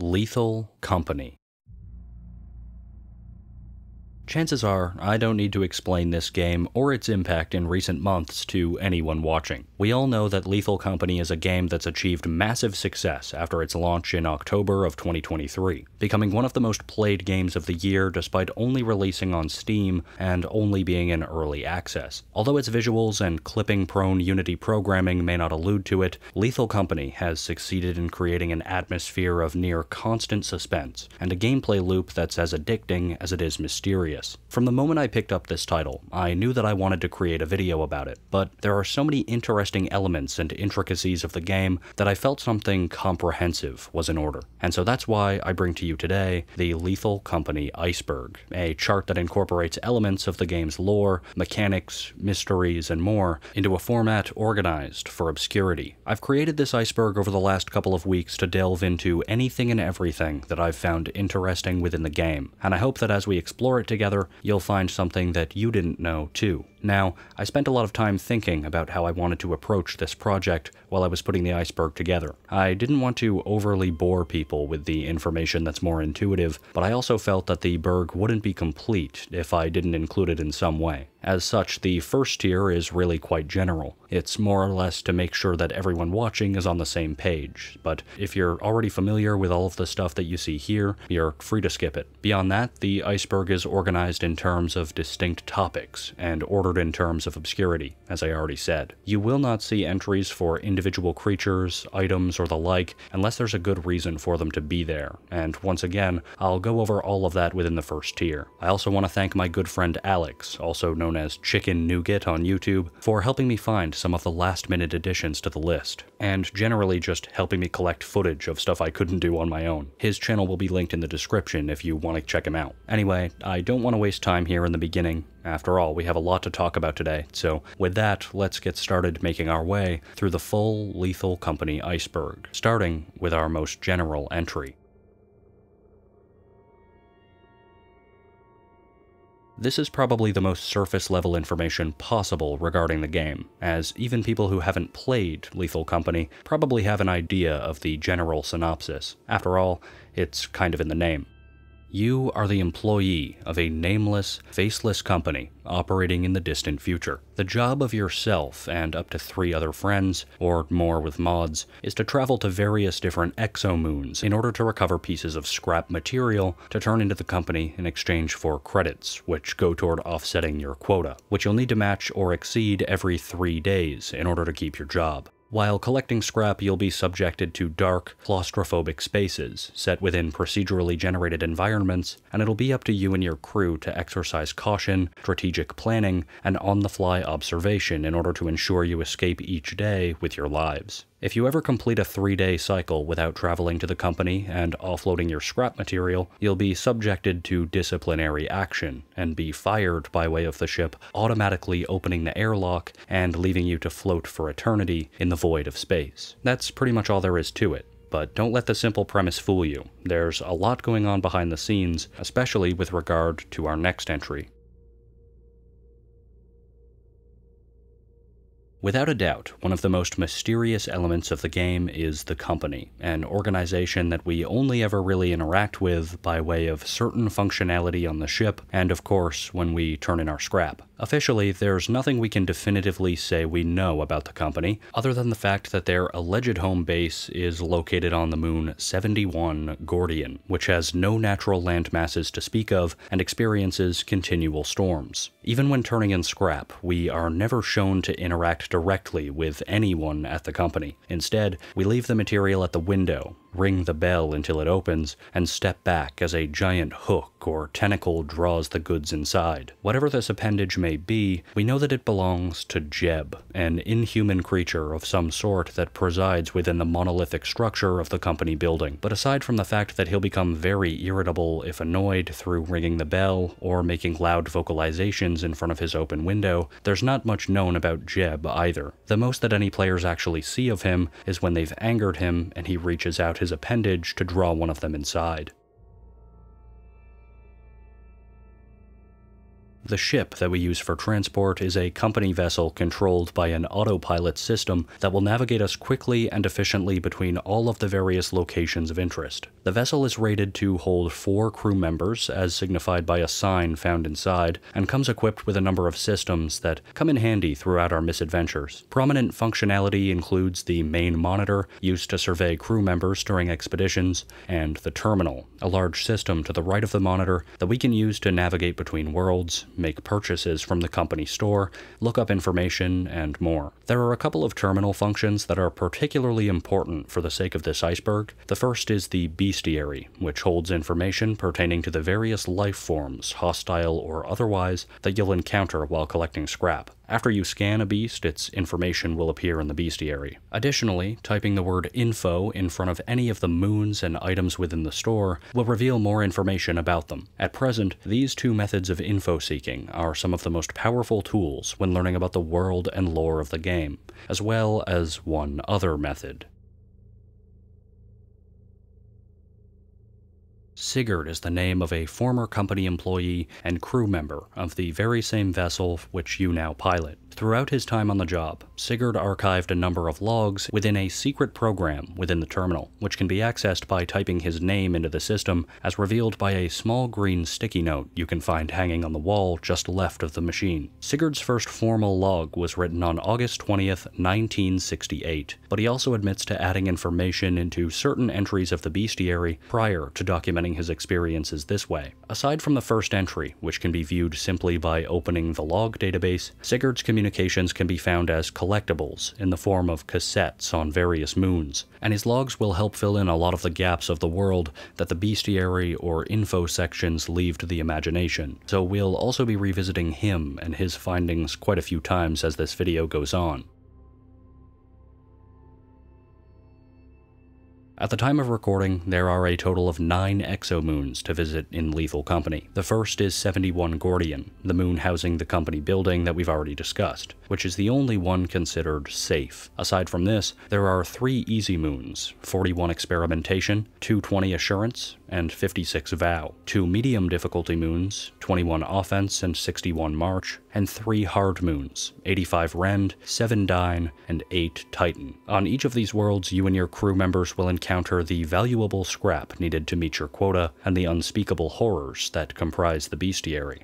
Lethal Company. Chances are, I don't need to explain this game or its impact in recent months to anyone watching. We all know that Lethal Company is a game that's achieved massive success after its launch in October of 2023, becoming one of the most played games of the year despite only releasing on Steam and only being in early access. Although its visuals and clipping prone Unity programming may not allude to it, Lethal Company has succeeded in creating an atmosphere of near constant suspense and a gameplay loop that's as addicting as it is mysterious. From the moment I picked up this title, I knew that I wanted to create a video about it, but there are so many interesting elements and intricacies of the game that I felt something comprehensive was in order. And so that's why I bring to you today the Lethal Company Iceberg, a chart that incorporates elements of the game's lore, mechanics, mysteries, and more into a format organized for obscurity. I've created this iceberg over the last couple of weeks to delve into anything and everything that I've found interesting within the game, and I hope that as we explore it together, together, you'll find something that you didn't know too. Now, I spent a lot of time thinking about how I wanted to approach this project while I was putting the iceberg together. I didn't want to overly bore people with the information that's more intuitive, but I also felt that the berg wouldn't be complete if I didn't include it in some way. As such, the first tier is really quite general. It's more or less to make sure that everyone watching is on the same page, but if you're already familiar with all of the stuff that you see here, you're free to skip it. Beyond that, the iceberg is organized in terms of distinct topics and ordered in terms of obscurity, as I already said. You will not see entries for individual creatures, items, or the like unless there's a good reason for them to be there, and once again, I'll go over all of that within the first tier. I also want to thank my good friend Alex, also known as ChiknNougat on YouTube, for helping me find some of the last minute additions to the list, and generally just helping me collect footage of stuff I couldn't do on my own. His channel will be linked in the description if you want to check him out. Anyway, I don't want to waste time here in the beginning. After all, we have a lot to talk about today, so with that, let's get started making our way through the full Lethal Company iceberg, starting with our most general entry. This is probably the most surface level information possible regarding the game, as even people who haven't played Lethal Company probably have an idea of the general synopsis. After all, it's kind of in the name. You are the employee of a nameless, faceless company operating in the distant future. The job of yourself and up to three other friends, or more with mods, is to travel to various different exomoons in order to recover pieces of scrap material to turn into the company in exchange for credits, which go toward offsetting your quota, which you'll need to match or exceed every three days in order to keep your job. While collecting scrap, you'll be subjected to dark, claustrophobic spaces set within procedurally generated environments, and it'll be up to you and your crew to exercise caution, strategic planning, and on the fly observation in order to ensure you escape each day with your lives. If you ever complete a three day cycle without traveling to the company and offloading your scrap material, you'll be subjected to disciplinary action and be fired by way of the ship automatically opening the airlock and leaving you to float for eternity in the void of space. That's pretty much all there is to it but don't let the simple premise fool you. There's a lot going on behind the scenes, especially with regard to our next entry. Without a doubt, one of the most mysterious elements of the game is the Company, an organization that we only ever really interact with by way of certain functionality on the ship, and of course, when we turn in our scrap. Officially, there's nothing we can definitively say we know about the company, other than the fact that their alleged home base is located on the moon 71 Gordion, which has no natural land masses to speak of and experiences continual storms. Even when turning in scrap, we are never shown to interact directly with anyone at the company. Instead, we leave the material at the window, ring the bell until it opens, and step back as a giant hook or tentacle draws the goods inside. Whatever this appendage may be, we know that it belongs to Jeb, an inhuman creature of some sort that presides within the monolithic structure of the company building. But aside from the fact that he'll become very irritable if annoyed through ringing the bell or making loud vocalizations in front of his open window, there's not much known about Jeb either. The most that any players actually see of him is when they've angered him and he reaches out his appendage to draw one of them inside. The ship that we use for transport is a company vessel controlled by an autopilot system that will navigate us quickly and efficiently between all of the various locations of interest. The vessel is rated to hold four crew members, as signified by a sign found inside, and comes equipped with a number of systems that come in handy throughout our misadventures. Prominent functionality includes the main monitor, used to survey crew members during expeditions, and the terminal, a large system to the right of the monitor that we can use to navigate between worlds, make purchases from the company store, look up information, and more. There are a couple of terminal functions that are particularly important for the sake of this iceberg. The first is the bestiary, which holds information pertaining to the various life forms, hostile or otherwise, that you'll encounter while collecting scrap. After you scan a beast, its information will appear in the bestiary. Additionally, typing the word info in front of any of the moons and items within the store will reveal more information about them. At present, these two methods of info seeking are some of the most powerful tools when learning about the world and lore of the game, as well as one other method. Sigurd is the name of a former company employee and crew member of the very same vessel which you now pilot. Throughout his time on the job, Sigurd archived a number of logs within a secret program within the terminal, which can be accessed by typing his name into the system, as revealed by a small green sticky note you can find hanging on the wall just left of the machine. Sigurd's first formal log was written on August 20th, 1968, but he also admits to adding information into certain entries of the bestiary prior to documenting his experiences this way. Aside from the first entry, which can be viewed simply by opening the log database, Sigurd's communications can be found as collectibles in the form of cassettes on various moons, and his logs will help fill in a lot of the gaps of the world that the bestiary or info sections leave to the imagination. So we'll also be revisiting him and his findings quite a few times as this video goes on. At the time of recording, there are a total of nine exomoons to visit in Lethal Company. The first is 71 Gordion, the moon housing the company building that we've already discussed, which is the only one considered safe. Aside from this, there are three easy moons 41 Experimentation, 220 Assurance, and 56 Vow, two medium difficulty moons, 21 Offense and 61 March, and three hard moons, 85 Rend, 7 Dine, and 8 Titan. On each of these worlds, you and your crew members will encounter the valuable scrap needed to meet your quota and the unspeakable horrors that comprise the bestiary.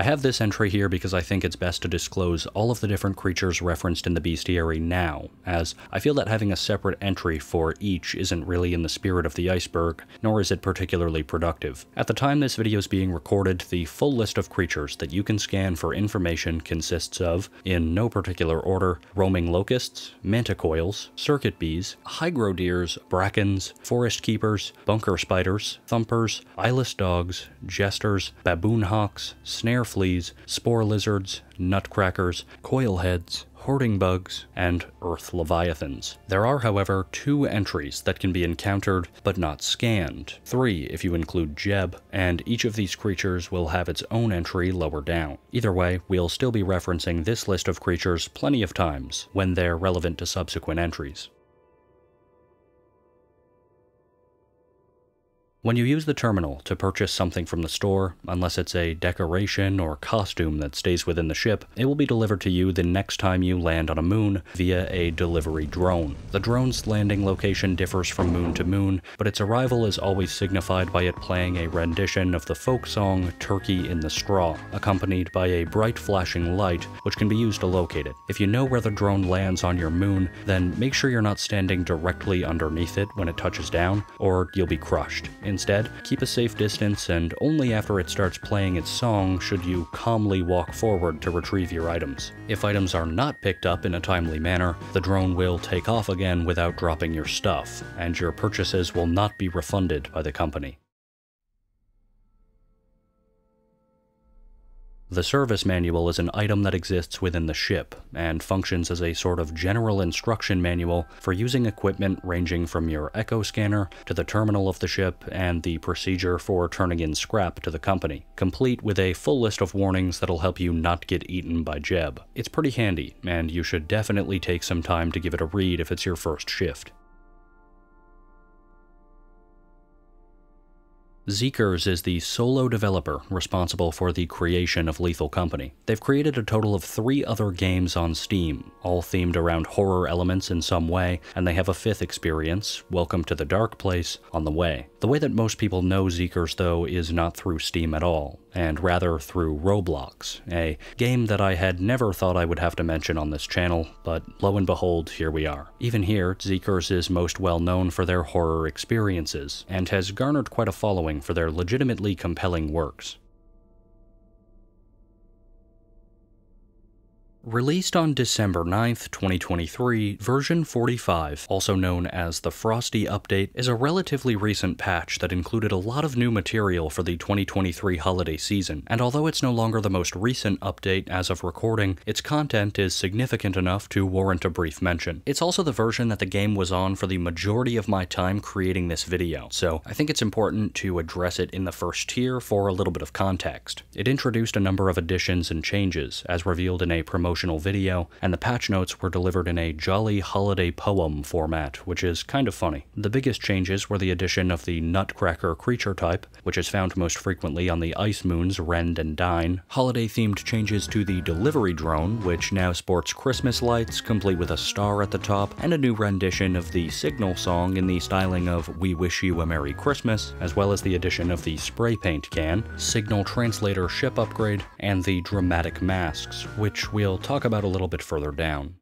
I have this entry here because I think it's best to disclose all of the different creatures referenced in the bestiary now, as I feel that having a separate entry for each isn't really in the spirit of the iceberg, nor is it particularly productive. At the time this video is being recorded, the full list of creatures that you can scan for information consists of, in no particular order, roaming locusts, manticoils, circuit bees, hygroderes, brackens, forest keepers, bunker spiders, thumpers, eyeless dogs, jesters, baboon hawks, snare fleas, spore lizards, nutcrackers, coilheads, hoarding bugs, and earth leviathans. There are, however, two entries that can be encountered but not scanned, three if you include Jeb, and each of these creatures will have its own entry lower down. Either way, we'll still be referencing this list of creatures plenty of times when they're relevant to subsequent entries. When you use the terminal to purchase something from the store, unless it's a decoration or costume that stays within the ship, it will be delivered to you the next time you land on a moon via a delivery drone. The drone's landing location differs from moon to moon, but its arrival is always signified by it playing a rendition of the folk song Turkey in the Straw, accompanied by a bright flashing light which can be used to locate it. If you know where the drone lands on your moon, then make sure you're not standing directly underneath it when it touches down, or you'll be crushed. Instead, keep a safe distance and only after it starts playing its song should you calmly walk forward to retrieve your items. If items are not picked up in a timely manner, the drone will take off again without dropping your stuff, and your purchases will not be refunded by the company. The service manual is an item that exists within the ship, and functions as a sort of general instruction manual for using equipment ranging from your echo scanner to the terminal of the ship and the procedure for turning in scrap to the company, complete with a full list of warnings that'll help you not get eaten by Jeb. It's pretty handy, and you should definitely take some time to give it a read if it's your first shift. Zeekerss is the solo developer responsible for the creation of Lethal Company. They've created a total of three other games on Steam, all themed around horror elements in some way, and they have a fifth experience, Welcome to the Dark Place, on the way. The way that most people know Zeekerss, though, is not through Steam at all, and rather through Roblox, a game that I had never thought I would have to mention on this channel, but lo and behold, here we are. Even here, Zeekerss is most well known for their horror experiences, and has garnered quite a following for their legitimately compelling works. Released on December 9th, 2023, version 45, also known as the Frosty Update, is a relatively recent patch that included a lot of new material for the 2023 holiday season, and although it's no longer the most recent update as of recording, its content is significant enough to warrant a brief mention. It's also the version that the game was on for the majority of my time creating this video, so I think it's important to address it in the first tier for a little bit of context. It introduced a number of additions and changes, as revealed in a promotion promotional video, and the patch notes were delivered in a jolly holiday poem format, which is kind of funny. The biggest changes were the addition of the Nutcracker creature type, which is found most frequently on the ice moons Rend and Dine, holiday-themed changes to the delivery drone, which now sports Christmas lights, complete with a star at the top, and a new rendition of the signal song in the styling of We Wish You a Merry Christmas, as well as the addition of the spray paint can, signal translator ship upgrade, and the dramatic masks, which we'll talk about a little bit further down.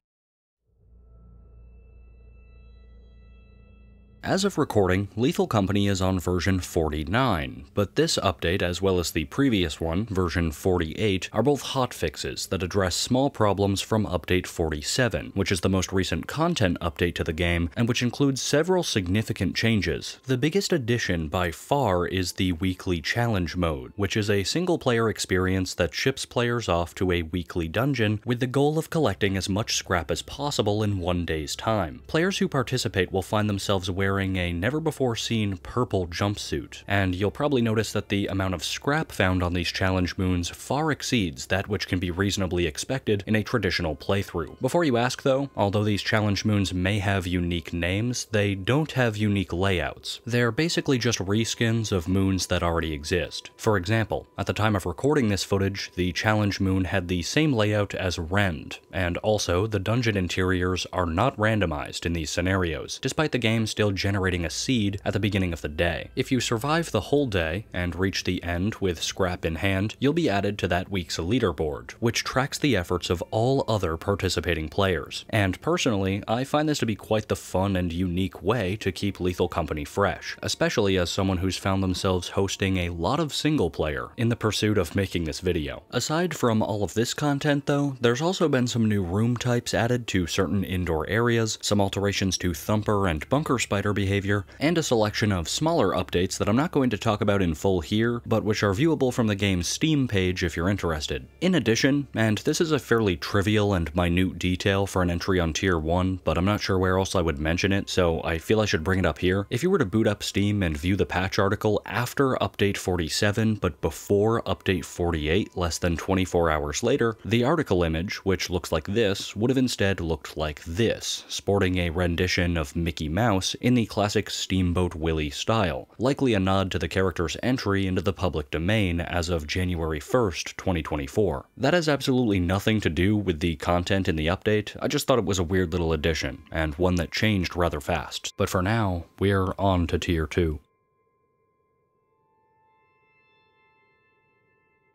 As of recording, Lethal Company is on version 49, but this update, as well as the previous one, version 48, are both hotfixes that address small problems from update 47, which is the most recent content update to the game, and which includes several significant changes. The biggest addition by far is the weekly challenge mode, which is a single-player experience that ships players off to a weekly dungeon with the goal of collecting as much scrap as possible in one day's time. Players who participate will find themselves wearing wearing a never-before-seen purple jumpsuit, and you'll probably notice that the amount of scrap found on these challenge moons far exceeds that which can be reasonably expected in a traditional playthrough. Before you ask though, although these challenge moons may have unique names, they don't have unique layouts. They're basically just reskins of moons that already exist. For example, at the time of recording this footage, the challenge moon had the same layout as Rend, and also the dungeon interiors are not randomized in these scenarios, despite the game still generating a seed at the beginning of the day. If you survive the whole day and reach the end with scrap in hand, you'll be added to that week's leaderboard, which tracks the efforts of all other participating players. And personally, I find this to be quite the fun and unique way to keep Lethal Company fresh, especially as someone who's found themselves hosting a lot of single player in the pursuit of making this video. Aside from all of this content though, there's also been some new room types added to certain indoor areas, some alterations to Thumper and Bunker Spider behavior, and a selection of smaller updates that I'm not going to talk about in full here, but which are viewable from the game's Steam page if you're interested. In addition, and this is a fairly trivial and minute detail for an entry on Tier 1, but I'm not sure where else I would mention it, so I feel I should bring it up here. If you were to boot up Steam and view the patch article after Update 47, but before Update 48, less than 24 hours later, the article image, which looks like this, would have instead looked like this, sporting a rendition of Mickey Mouse in the classic Steamboat Willie style, likely a nod to the character's entry into the public domain as of January 1st, 2024. That has absolutely nothing to do with the content in the update, I just thought it was a weird little addition, and one that changed rather fast. But for now, we're on to Tier 2.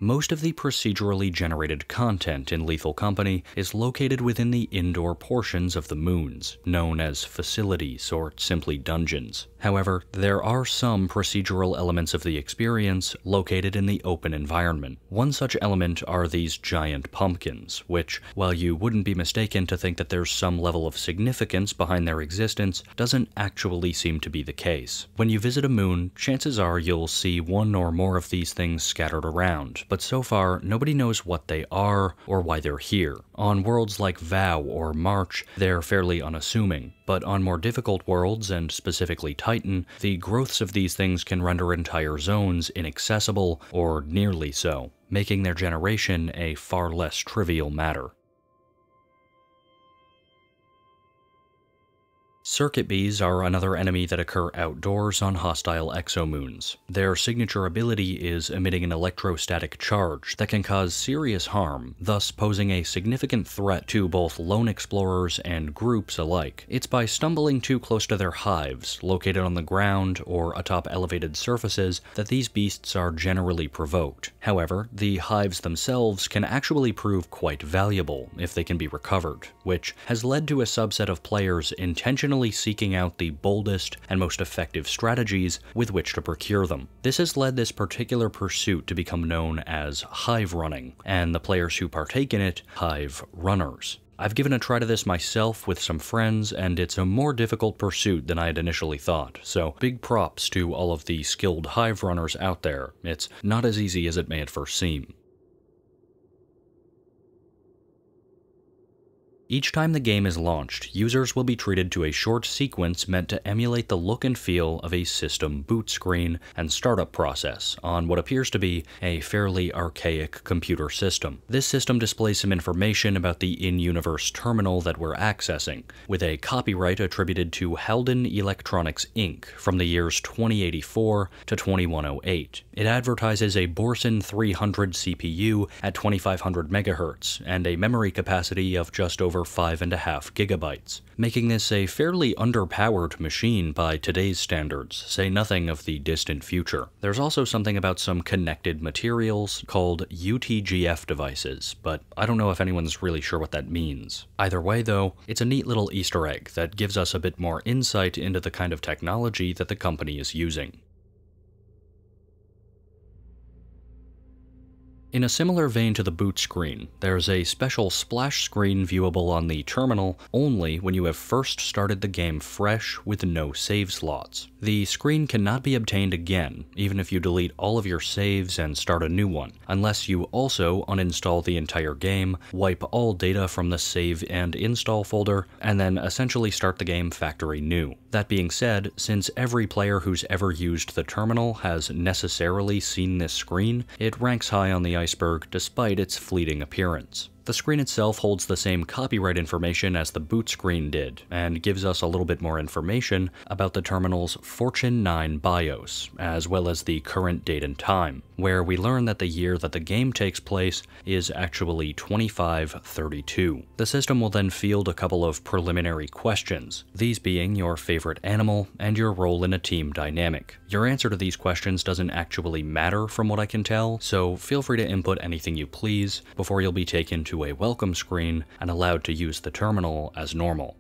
Most of the procedurally generated content in Lethal Company is located within the indoor portions of the moons, known as facilities or simply dungeons. However, there are some procedural elements of the experience located in the open environment. One such element are these giant pumpkins, which, while you wouldn't be mistaken to think that there's some level of significance behind their existence, doesn't actually seem to be the case. When you visit a moon, chances are you'll see one or more of these things scattered around, but so far, nobody knows what they are or why they're here. On worlds like Vow or March, they're fairly unassuming, but on more difficult worlds, and specifically Titan, the growths of these things can render entire zones inaccessible, or nearly so, making their generation a far less trivial matter. Circuit bees are another enemy that occur outdoors on hostile exomoons. Their signature ability is emitting an electrostatic charge that can cause serious harm, thus posing a significant threat to both lone explorers and groups alike. It's by stumbling too close to their hives, located on the ground or atop elevated surfaces, that these beasts are generally provoked. However, the hives themselves can actually prove quite valuable if they can be recovered, which has led to a subset of players intentionally seeking out the boldest and most effective strategies with which to procure them. This has led this particular pursuit to become known as hive running, and the players who partake in it, hive runners. I've given a try to this myself with some friends, and it's a more difficult pursuit than I had initially thought, so big props to all of the skilled hive runners out there. It's not as easy as it may at first seem. Each time the game is launched, users will be treated to a short sequence meant to emulate the look and feel of a system boot screen and startup process on what appears to be a fairly archaic computer system. This system displays some information about the in-universe terminal that we're accessing, with a copyright attributed to Halden Electronics Inc. from the years 2084 to 2108. It advertises a Borson 300 CPU at 2500 MHz and a memory capacity of just over 5.5 gigabytes, making this a fairly underpowered machine by today's standards, say nothing of the distant future. There's also something about some connected materials called UTGF devices, but I don't know if anyone's really sure what that means. Either way, though, it's a neat little Easter egg that gives us a bit more insight into the kind of technology that the company is using. In a similar vein to the boot screen, there's a special splash screen viewable on the terminal only when you have first started the game fresh with no save slots. The screen cannot be obtained again, even if you delete all of your saves and start a new one, unless you also uninstall the entire game, wipe all data from the save and install folder, and then essentially start the game factory new. That being said, since every player who's ever used the terminal has necessarily seen this screen, it ranks high on the iceberg despite its fleeting appearance. The screen itself holds the same copyright information as the boot screen did, and gives us a little bit more information about the terminal's Fortune 9 BIOS, as well as the current date and time, where we learn that the year that the game takes place is actually 2532. The system will then field a couple of preliminary questions, these being your favorite animal and your role in a team dynamic. Your answer to these questions doesn't actually matter from what I can tell, so feel free to input anything you please before you'll be taken to a welcome screen and allowed to use the terminal as normal.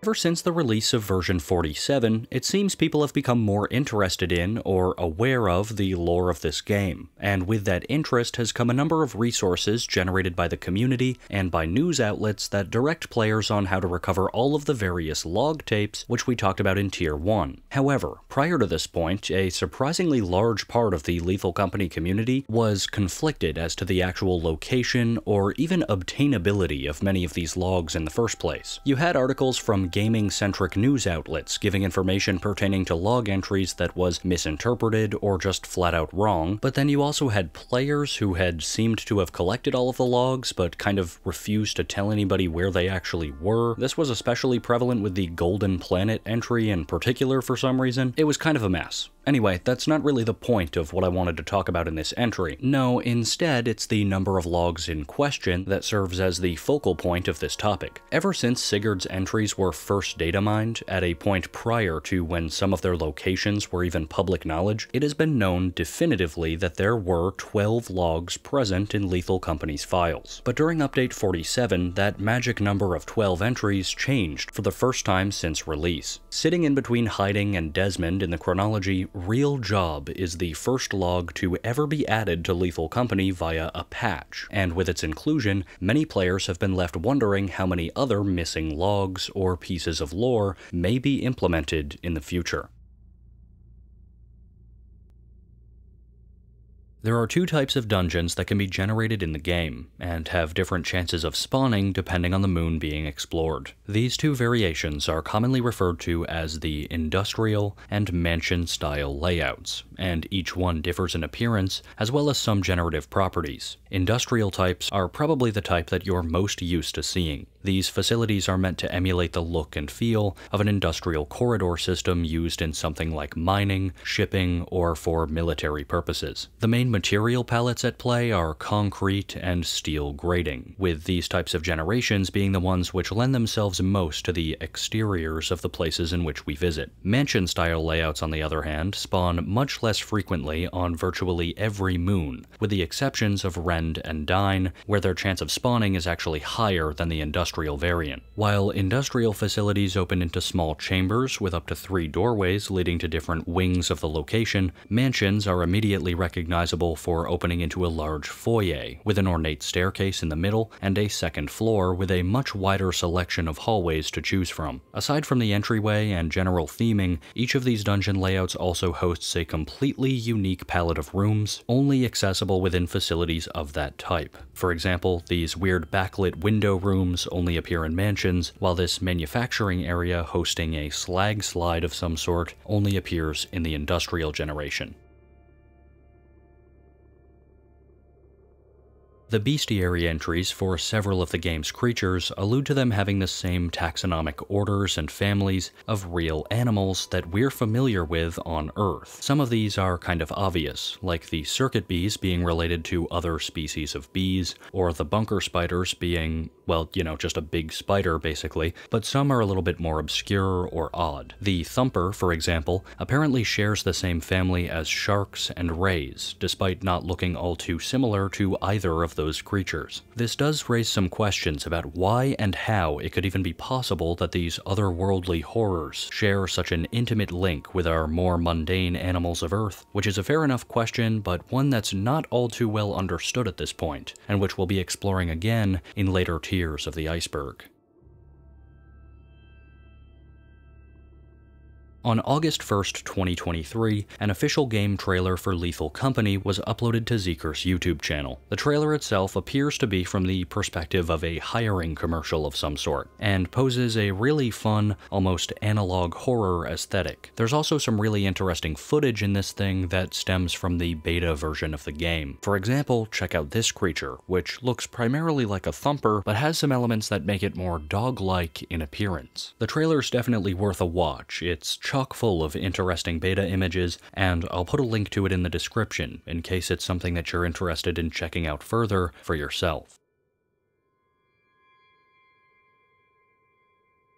Ever since the release of version 47, it seems people have become more interested in or aware of the lore of this game, and with that interest has come a number of resources generated by the community and by news outlets that direct players on how to recover all of the various log tapes which we talked about in Tier 1. However, prior to this point, a surprisingly large part of the Lethal Company community was conflicted as to the actual location or even obtainability of many of these logs in the first place. You had articles from gaming centric news outlets giving information pertaining to log entries that was misinterpreted or just flat out wrong, but then you also had players who had seemed to have collected all of the logs but kind of refused to tell anybody where they actually were. This was especially prevalent with the Golden Planet entry in particular for some reason. It was kind of a mess. Anyway, that's not really the point of what I wanted to talk about in this entry. No, instead, it's the number of logs in question that serves as the focal point of this topic. Ever since Sigurd's entries were first data mined, at a point prior to when some of their locations were even public knowledge, it has been known definitively that there were 12 logs present in Lethal Company's files. But during Update 47, that magic number of 12 entries changed for the first time since release. Sitting in between Hiding and Desmond in the chronology Real Job is the first log to ever be added to Lethal Company via a patch, and with its inclusion, many players have been left wondering how many other missing logs or pieces of lore may be implemented in the future. There are two types of dungeons that can be generated in the game, and have different chances of spawning depending on the moon being explored. These two variations are commonly referred to as the industrial and mansion style layouts, and each one differs in appearance as well as some generative properties. Industrial types are probably the type that you're most used to seeing. These facilities are meant to emulate the look and feel of an industrial corridor system used in something like mining, shipping, or for military purposes. The main material palettes at play are concrete and steel grating, with these types of generations being the ones which lend themselves most to the exteriors of the places in which we visit. Mansion style layouts, on the other hand, spawn much less frequently on virtually every moon, with the exceptions of Rend and Dine, where their chance of spawning is actually higher than the industrial variant. While industrial facilities open into small chambers with up to three doorways leading to different wings of the location, mansions are immediately recognizable for opening into a large foyer, with an ornate staircase in the middle and a second floor with a much wider selection of hallways to choose from. Aside from the entryway and general theming, each of these dungeon layouts also hosts a completely unique palette of rooms, only accessible within facilities of that type. For example, these weird backlit window rooms only appear in mansions, while this manufacturing area hosting a slag slide of some sort only appears in the industrial generation. The bestiary entries for several of the game's creatures allude to them having the same taxonomic orders and families of real animals that we're familiar with on Earth. Some of these are kind of obvious, like the circuit bees being related to other species of bees, or the bunker spiders being, well, you know, just a big spider basically, but some are a little bit more obscure or odd. The thumper, for example, apparently shares the same family as sharks and rays, despite not looking all too similar to either of those creatures. This does raise some questions about why and how it could even be possible that these otherworldly horrors share such an intimate link with our more mundane animals of Earth, which is a fair enough question, but one that's not all too well understood at this point, and which we'll be exploring again in later tiers of the iceberg. On August 1st, 2023, an official game trailer for Lethal Company was uploaded to Zeekerss YouTube channel. The trailer itself appears to be from the perspective of a hiring commercial of some sort, and poses a really fun, almost analog horror aesthetic. There's also some really interesting footage in this thing that stems from the beta version of the game. For example, check out this creature, which looks primarily like a thumper, but has some elements that make it more dog-like in appearance. The trailer's definitely worth a watch. It's chock full of interesting beta images, and I'll put a link to it in the description in case it's something that you're interested in checking out further for yourself.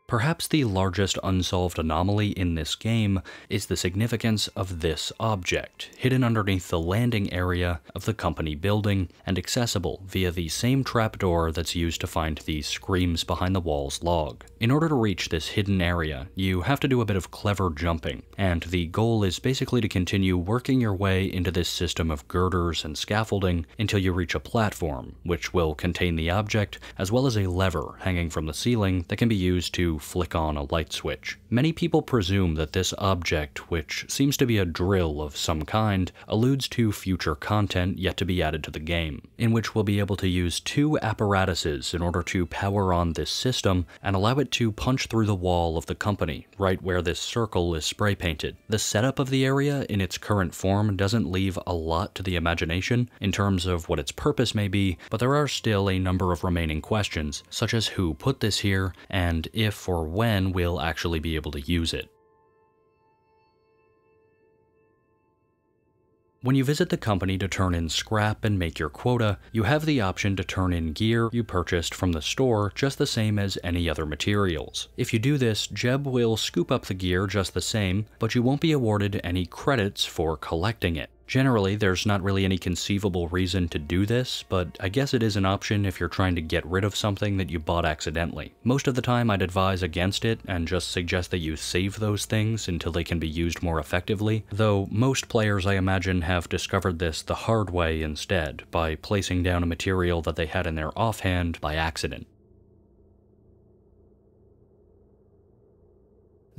Perhaps the largest unsolved anomaly in this game is the significance of this object, hidden underneath the landing area of the company building and accessible via the same trapdoor that's used to find the Screams Behind the Walls log. In order to reach this hidden area, you have to do a bit of clever jumping, and the goal is basically to continue working your way into this system of girders and scaffolding until you reach a platform, which will contain the object, as well as a lever hanging from the ceiling that can be used to flick on a light switch. Many people presume that this object, which seems to be a drill of some kind, alludes to future content yet to be added to the game, in which we'll be able to use two apparatuses in order to power on this system and allow it to punch through the wall of the company, right where this circle is spray painted. The setup of the area in its current form doesn't leave a lot to the imagination in terms of what its purpose may be, but there are still a number of remaining questions, such as who put this here, and if or when we'll actually be able to use it. When you visit the company to turn in scrap and make your quota, you have the option to turn in gear you purchased from the store just the same as any other materials. If you do this, Jeb will scoop up the gear just the same, but you won't be awarded any credits for collecting it. Generally, there's not really any conceivable reason to do this, but I guess it is an option if you're trying to get rid of something that you bought accidentally. Most of the time I'd advise against it and just suggest that you save those things until they can be used more effectively, though most players I imagine have discovered this the hard way instead, by placing down a material that they had in their offhand by accident.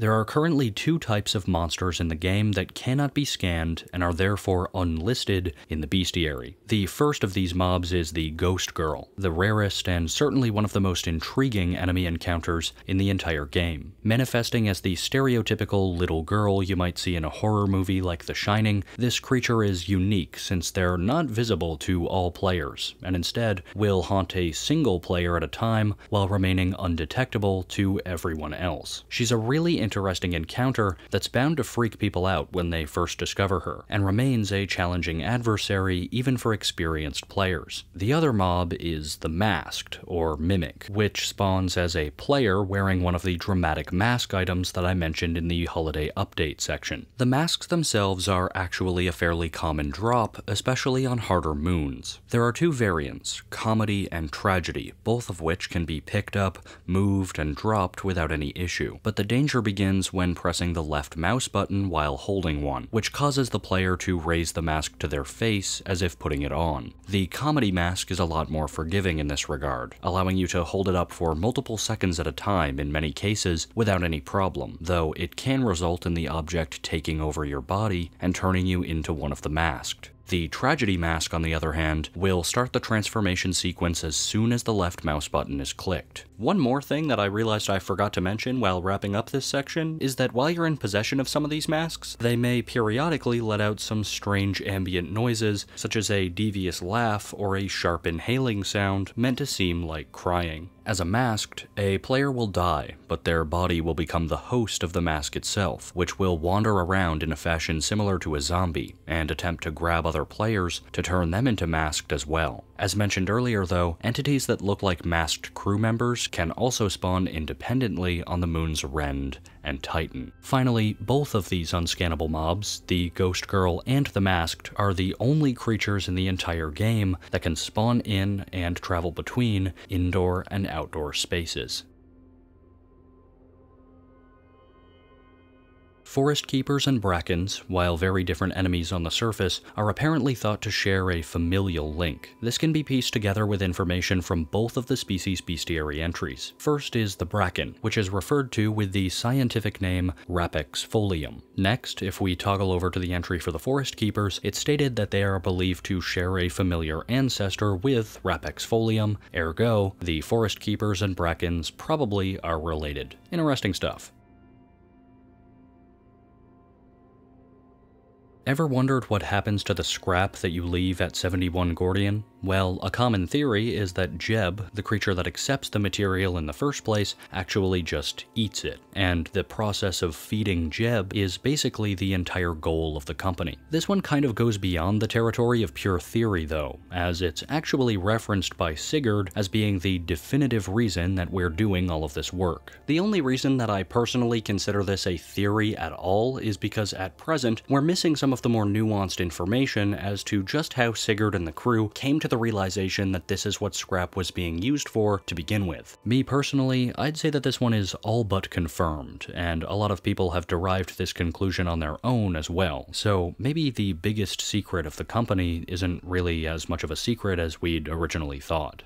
There are currently two types of monsters in the game that cannot be scanned and are therefore unlisted in the bestiary. The first of these mobs is the Ghost Girl, the rarest and certainly one of the most intriguing enemy encounters in the entire game. Manifesting as the stereotypical little girl you might see in a horror movie like The Shining, this creature is unique since they're not visible to all players, and instead will haunt a single player at a time while remaining undetectable to everyone else. She's a really interesting encounter that's bound to freak people out when they first discover her, and remains a challenging adversary even for experienced players. The other mob is the Masked, or Mimic, which spawns as a player wearing one of the dramatic mask items that I mentioned in the holiday update section. The masks themselves are actually a fairly common drop, especially on harder moons. There are two variants, comedy and tragedy, both of which can be picked up, moved, and dropped without any issue. But the danger begins when pressing the left mouse button while holding one, which causes the player to raise the mask to their face as if putting it on. The comedy mask is a lot more forgiving in this regard, allowing you to hold it up for multiple seconds at a time in many cases without any problem, though it can result in the object taking over your body and turning you into one of the masked. The Tragedy Mask, on the other hand, will start the transformation sequence as soon as the left mouse button is clicked. One more thing that I realized I forgot to mention while wrapping up this section is that while you're in possession of some of these masks, they may periodically let out some strange ambient noises, such as a devious laugh or a sharp inhaling sound meant to seem like crying. As a masked, a player will die, but their body will become the host of the mask itself, which will wander around in a fashion similar to a zombie and attempt to grab other players to turn them into masked as well. As mentioned earlier though, entities that look like masked crew members can also spawn independently on the moons Rend and Titan. Finally, both of these unscannable mobs, the Ghost Girl and the Masked, are the only creatures in the entire game that can spawn in and travel between indoor and outdoor spaces. Forest keepers and brackens, while very different enemies on the surface, are apparently thought to share a familial link. This can be pieced together with information from both of the species bestiary entries. First is the bracken, which is referred to with the scientific name Rapax folium. Next, if we toggle over to the entry for the forest keepers, it's stated that they are believed to share a familiar ancestor with Rapax folium, ergo, the forest keepers and brackens probably are related. Interesting stuff. Ever wondered what happens to the scrap that you leave at 71 Gordion? Well, a common theory is that Jeb, the creature that accepts the material in the first place, actually just eats it, and the process of feeding Jeb is basically the entire goal of the company. This one kind of goes beyond the territory of pure theory though, as it's actually referenced by Sigurd as being the definitive reason that we're doing all of this work. The only reason that I personally consider this a theory at all is because at present, we're missing some of the more nuanced information as to just how Sigurd and the crew came to the realization that this is what scrap was being used for to begin with. Me personally, I'd say that this one is all but confirmed, and a lot of people have derived this conclusion on their own as well. So maybe the biggest secret of the company isn't really as much of a secret as we'd originally thought.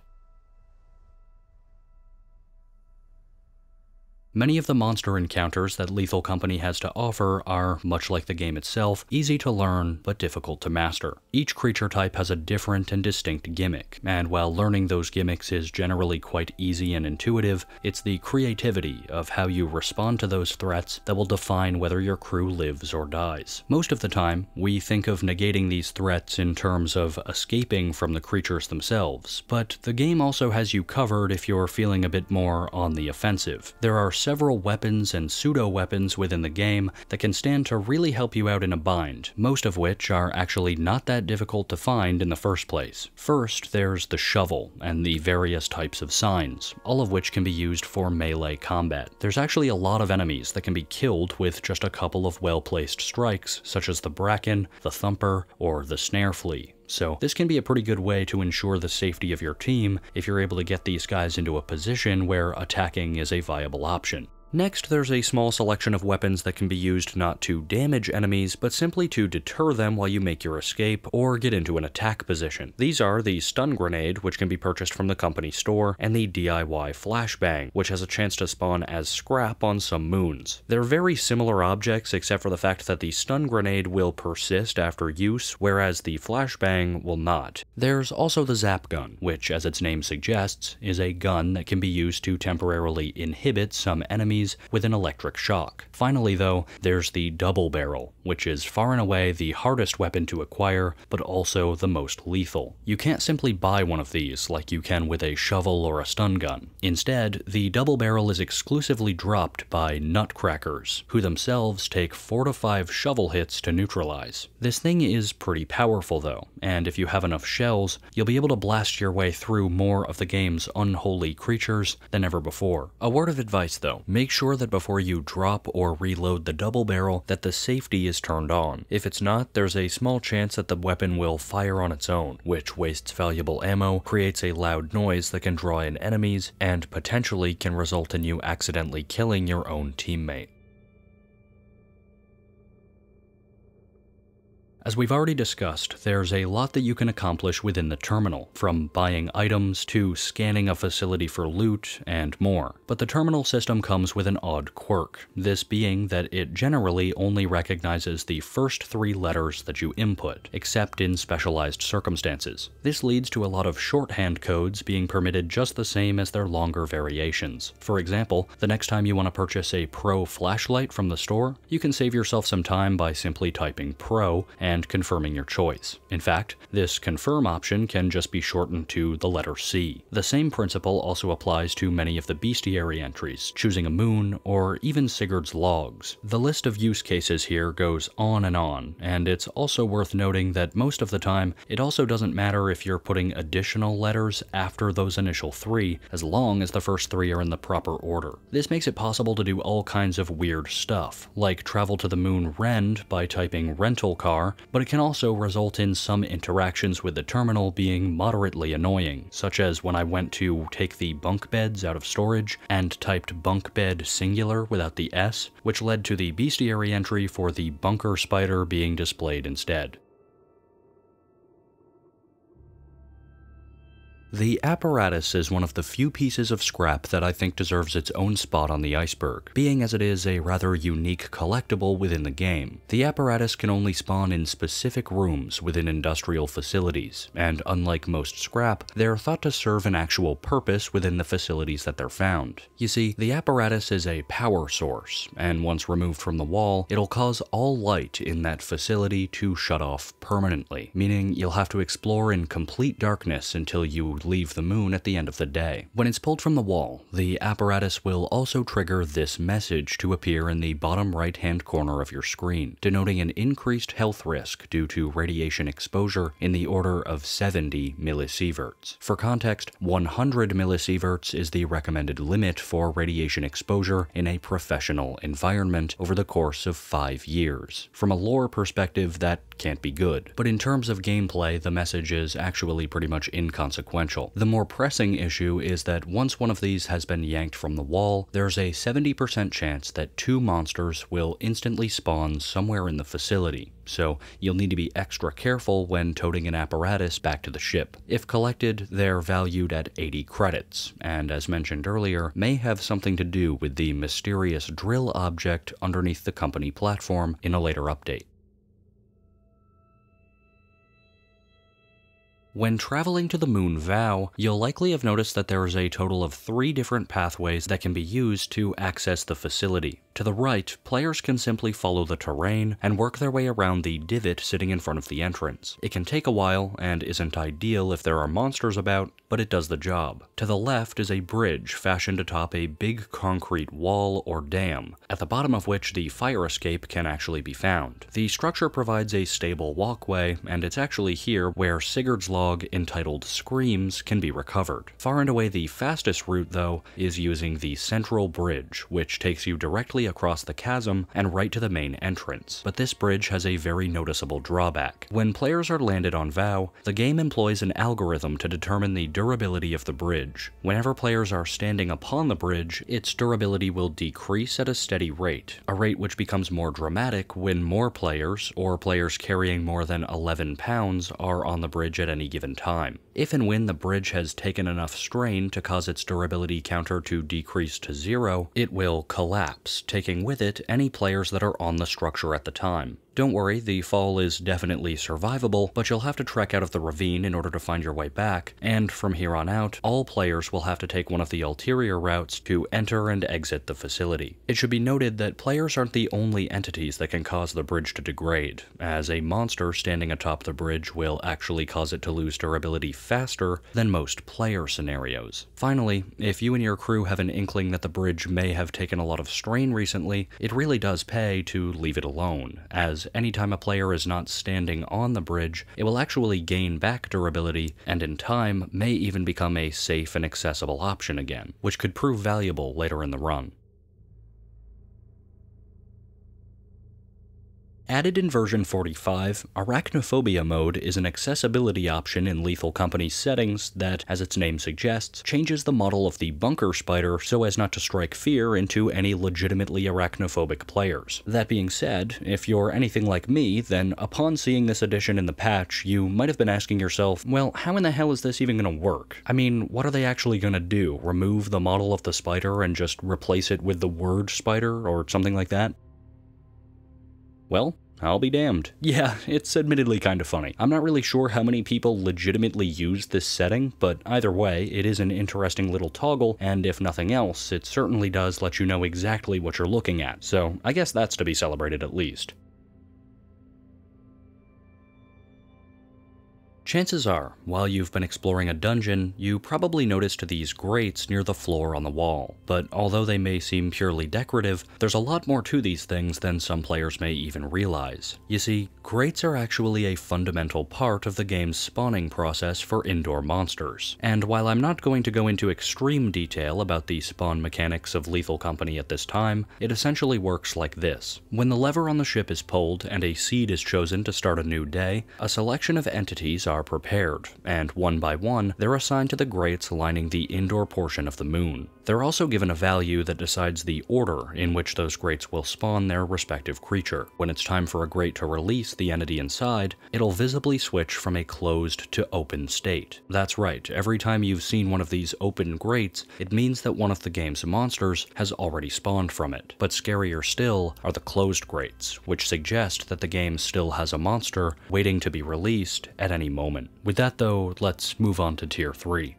Many of the monster encounters that Lethal Company has to offer are, much like the game itself, easy to learn but difficult to master. Each creature type has a different and distinct gimmick, and while learning those gimmicks is generally quite easy and intuitive, it's the creativity of how you respond to those threats that will define whether your crew lives or dies. Most of the time, we think of negating these threats in terms of escaping from the creatures themselves, but the game also has you covered if you're feeling a bit more on the offensive. There are several weapons and pseudo-weapons within the game that can stand to really help you out in a bind, most of which are actually not that difficult to find in the first place. First, there's the shovel and the various types of signs, all of which can be used for melee combat. There's actually a lot of enemies that can be killed with just a couple of well-placed strikes, such as the bracken, the thumper, or the snare flea. So this can be a pretty good way to ensure the safety of your team if you're able to get these guys into a position where attacking is a viable option. Next, there's a small selection of weapons that can be used not to damage enemies, but simply to deter them while you make your escape or get into an attack position. These are the stun grenade, which can be purchased from the company store, and the DIY flashbang, which has a chance to spawn as scrap on some moons. They're very similar objects except for the fact that the stun grenade will persist after use, whereas the flashbang will not. There's also the zap gun, which, as its name suggests, is a gun that can be used to temporarily inhibit some enemies with an electric shock. Finally, though, there's the double barrel, which is far and away the hardest weapon to acquire, but also the most lethal. You can't simply buy one of these like you can with a shovel or a stun gun. Instead, the double barrel is exclusively dropped by nutcrackers, who themselves take 4 to 5 shovel hits to neutralize. This thing is pretty powerful though, and if you have enough shells, you'll be able to blast your way through more of the game's unholy creatures than ever before. A word of advice though, make sure that before you drop or reload the double barrel that the safety is turned on. If it's not, there's a small chance that the weapon will fire on its own, which wastes valuable ammo, creates a loud noise that can draw in enemies, and potentially can result in you accidentally killing your own teammate. As we've already discussed, there's a lot that you can accomplish within the terminal, from buying items to scanning a facility for loot and more. But the terminal system comes with an odd quirk, this being that it generally only recognizes the first three letters that you input, except in specialized circumstances. This leads to a lot of shorthand codes being permitted just the same as their longer variations. For example, the next time you want to purchase a Pro flashlight from the store, you can save yourself some time by simply typing Pro and and confirming your choice. In fact, this confirm option can just be shortened to the letter C. The same principle also applies to many of the bestiary entries, choosing a moon, or even Sigurd's logs. The list of use cases here goes on and on, and it's also worth noting that most of the time, it also doesn't matter if you're putting additional letters after those initial three, as long as the first three are in the proper order. This makes it possible to do all kinds of weird stuff, like travel to the moon rend by typing rental car, but it can also result in some interactions with the terminal being moderately annoying, such as when I went to take the bunk beds out of storage and typed bunk bed singular without the S, which led to the bestiary entry for the bunker spider being displayed instead. The apparatus is one of the few pieces of scrap that I think deserves its own spot on the iceberg, being as it is a rather unique collectible within the game. The apparatus can only spawn in specific rooms within industrial facilities, and unlike most scrap, they're thought to serve an actual purpose within the facilities that they're found. You see, the apparatus is a power source, and once removed from the wall, it'll cause all light in that facility to shut off permanently, meaning you'll have to explore in complete darkness until you leave the moon at the end of the day. When it's pulled from the wall, the apparatus will also trigger this message to appear in the bottom right hand corner of your screen, denoting an increased health risk due to radiation exposure in the order of 70 millisieverts. For context, 100 millisieverts is the recommended limit for radiation exposure in a professional environment over the course of five years. From a lore perspective, that can't be good. But in terms of gameplay, the message is actually pretty much inconsequential. The more pressing issue is that once one of these has been yanked from the wall, there's a 70% chance that two monsters will instantly spawn somewhere in the facility, so you'll need to be extra careful when toting an apparatus back to the ship. If collected, they're valued at 80 credits, and as mentioned earlier, may have something to do with the mysterious drill object underneath the company platform in a later update. When traveling to the Moon Vow, you'll likely have noticed that there is a total of three different pathways that can be used to access the facility. To the right, players can simply follow the terrain and work their way around the divot sitting in front of the entrance. It can take a while and isn't ideal if there are monsters about, but it does the job. To the left is a bridge fashioned atop a big concrete wall or dam, at the bottom of which the fire escape can actually be found. The structure provides a stable walkway, and it's actually here where Sigurd's Law entitled Screams can be recovered. Far and away the fastest route, though, is using the Central Bridge, which takes you directly across the chasm and right to the main entrance. But this bridge has a very noticeable drawback. When players are landed on Vow, the game employs an algorithm to determine the durability of the bridge. Whenever players are standing upon the bridge, its durability will decrease at a steady rate, a rate which becomes more dramatic when more players, or players carrying more than 11 pounds, are on the bridge at any given time. If and when the bridge has taken enough strain to cause its durability counter to decrease to zero, it will collapse, taking with it any players that are on the structure at the time. Don't worry, the fall is definitely survivable, but you'll have to trek out of the ravine in order to find your way back, and from here on out, all players will have to take one of the ulterior routes to enter and exit the facility. It should be noted that players aren't the only entities that can cause the bridge to degrade, as a monster standing atop the bridge will actually cause it to lose durability faster than most player scenarios. Finally, if you and your crew have an inkling that the bridge may have taken a lot of strain recently, it really does pay to leave it alone, as anytime a player is not standing on the bridge, it will actually gain back durability and in time may even become a safe and accessible option again, which could prove valuable later in the run. Added in version 45, Arachnophobia mode is an accessibility option in Lethal Company's settings that, as its name suggests, changes the model of the bunker spider so as not to strike fear into any legitimately arachnophobic players. That being said, if you're anything like me, then upon seeing this addition in the patch, you might have been asking yourself, well, how in the hell is this even to work? I mean, what are they actually to do? Remove the model of the spider and just replace it with the word spider or something like that? Well, I'll be damned. Yeah, it's admittedly kind of funny. I'm not really sure how many people legitimately use this setting, but either way, it is an interesting little toggle, and if nothing else, it certainly does let you know exactly what you're looking at, so I guess that's to be celebrated at least. Chances are, while you've been exploring a dungeon, you probably noticed these grates near the floor on the wall. But although they may seem purely decorative, there's a lot more to these things than some players may even realize. You see, grates are actually a fundamental part of the game's spawning process for indoor monsters. And while I'm not going to go into extreme detail about the spawn mechanics of Lethal Company at this time, it essentially works like this. When the lever on the ship is pulled and a seed is chosen to start a new day, a selection of entities are are prepared, and one by one, they're assigned to the grates lining the indoor portion of the moon. They're also given a value that decides the order in which those grates will spawn their respective creature. When it's time for a grate to release the entity inside, it'll visibly switch from a closed to open state. That's right, every time you've seen one of these open grates, it means that one of the game's monsters has already spawned from it. But scarier still are the closed grates, which suggest that the game still has a monster waiting to be released at any moment moment. With that though, let's move on to Tier 3.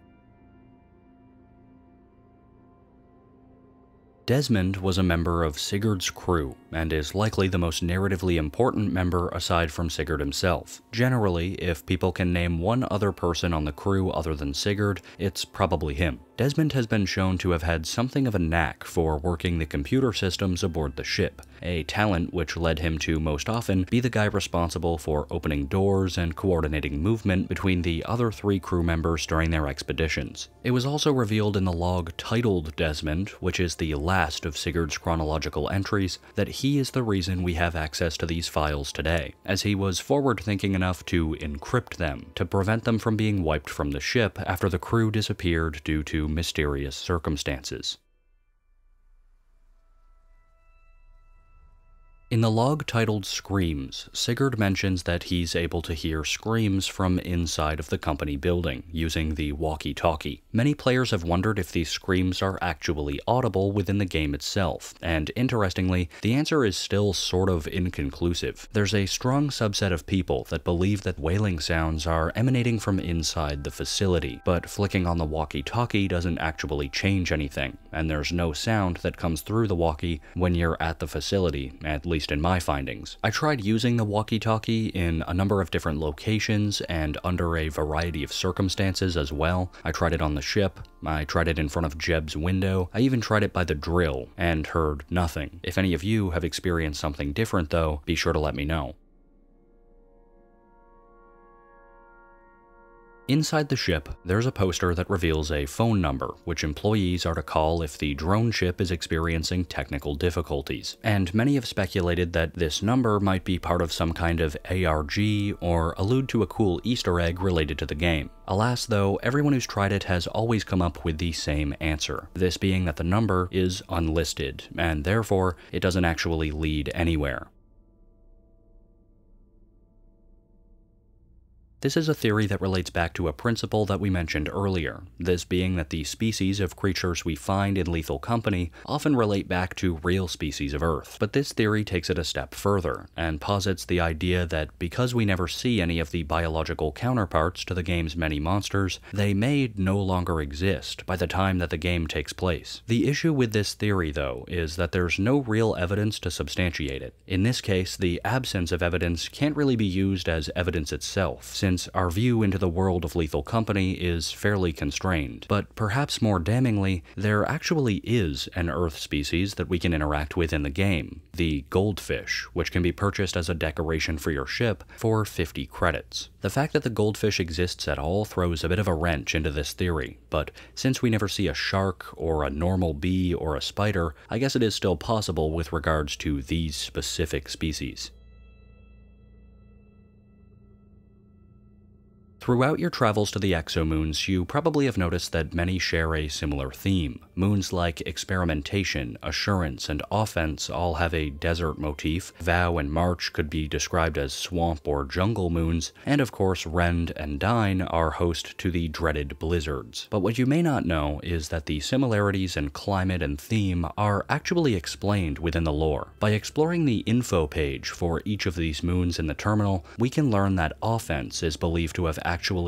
Desmond was a member of Sigurd's crew, and is likely the most narratively important member aside from Sigurd himself. Generally, if people can name one other person on the crew other than Sigurd, it's probably him. Desmond has been shown to have had something of a knack for working the computer systems aboard the ship, a talent which led him to most often be the guy responsible for opening doors and coordinating movement between the other three crew members during their expeditions. It was also revealed in the log titled Desmond, which is the last of Sigurd's chronological entries, that he is the reason we have access to these files today, as he was forward-thinking enough to encrypt them, to prevent them from being wiped from the ship after the crew disappeared due to mysterious circumstances. In the log titled Screams, Sigurd mentions that he's able to hear screams from inside of the company building using the walkie talkie. Many players have wondered if these screams are actually audible within the game itself, and interestingly, the answer is still sort of inconclusive. There's a strong subset of people that believe that wailing sounds are emanating from inside the facility, but flicking on the walkie talkie doesn't actually change anything, and there's no sound that comes through the walkie when you're at the facility, at least least in my findings. I tried using the walkie-talkie in a number of different locations and under a variety of circumstances as well. I tried it on the ship, I tried it in front of Jeb's window, I even tried it by the drill, and heard nothing. If any of you have experienced something different though, be sure to let me know. Inside the ship, there's a poster that reveals a phone number, which employees are to call if the drone ship is experiencing technical difficulties. And many have speculated that this number might be part of some kind of ARG or allude to a cool Easter egg related to the game. Alas, though, everyone who's tried it has always come up with the same answer, this being that the number is unlisted, and therefore it doesn't actually lead anywhere. This is a theory that relates back to a principle that we mentioned earlier, this being that the species of creatures we find in Lethal Company often relate back to real species of Earth. But this theory takes it a step further, and posits the idea that because we never see any of the biological counterparts to the game's many monsters, they may no longer exist by the time that the game takes place. The issue with this theory, though, is that there's no real evidence to substantiate it. In this case, the absence of evidence can't really be used as evidence itself, since our view into the world of Lethal Company is fairly constrained. But perhaps more damningly, there actually is an Earth species that we can interact with in the game the goldfish, which can be purchased as a decoration for your ship for 50 credits. The fact that the goldfish exists at all throws a bit of a wrench into this theory, but since we never see a shark or a normal bee or a spider, I guess it is still possible with regards to these specific species. Throughout your travels to the exomoons, you probably have noticed that many share a similar theme. Moons like experimentation, assurance, and offense all have a desert motif. Vow and March could be described as swamp or jungle moons, and of course, Rend and Dine are host to the dreaded blizzards. But what you may not know is that the similarities in climate and theme are actually explained within the lore. By exploring the info page for each of these moons in the terminal, we can learn that offense is believed to have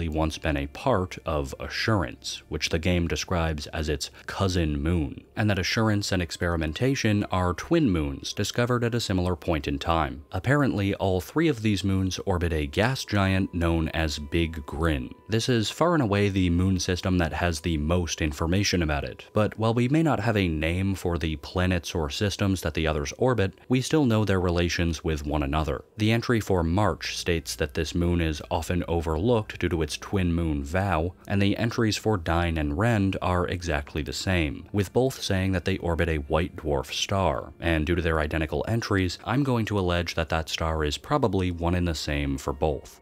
once been a part of Assurance, which the game describes as its cousin moon, and that Assurance and Experimentation are twin moons discovered at a similar point in time. Apparently, all three of these moons orbit a gas giant known as Big Grin. This is far and away the moon system that has the most information about it, but while we may not have a name for the planets or systems that the others orbit, we still know their relations with one another. The entry for March states that this moon is often overlooked due to its twin moon Vow, and the entries for Dine and Rend are exactly the same, with both saying that they orbit a white dwarf star, and due to their identical entries, I'm going to allege that that star is probably one and the same for both.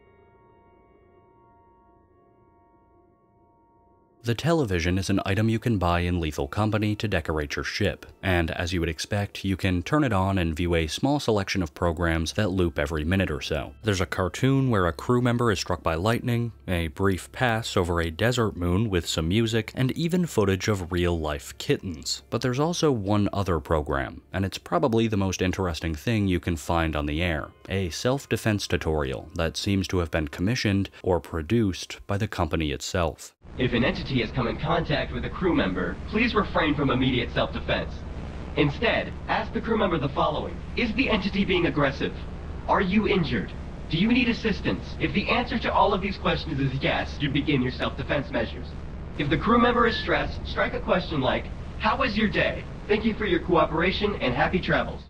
The television is an item you can buy in Lethal Company to decorate your ship, and as you would expect, you can turn it on and view a small selection of programs that loop every minute or so. There's a cartoon where a crew member is struck by lightning, a brief pass over a desert moon with some music, and even footage of real life kittens. But there's also one other program, and it's probably the most interesting thing you can find on the air a self defense tutorial that seems to have been commissioned or produced by the company itself. If an entity has come in contact with a crew member, please refrain from immediate self-defense. Instead, ask the crew member the following. Is the entity being aggressive? Are you injured? Do you need assistance? If the answer to all of these questions is yes, you begin your self-defense measures. If the crew member is stressed, strike a question like, How was your day? Thank you for your cooperation and happy travels.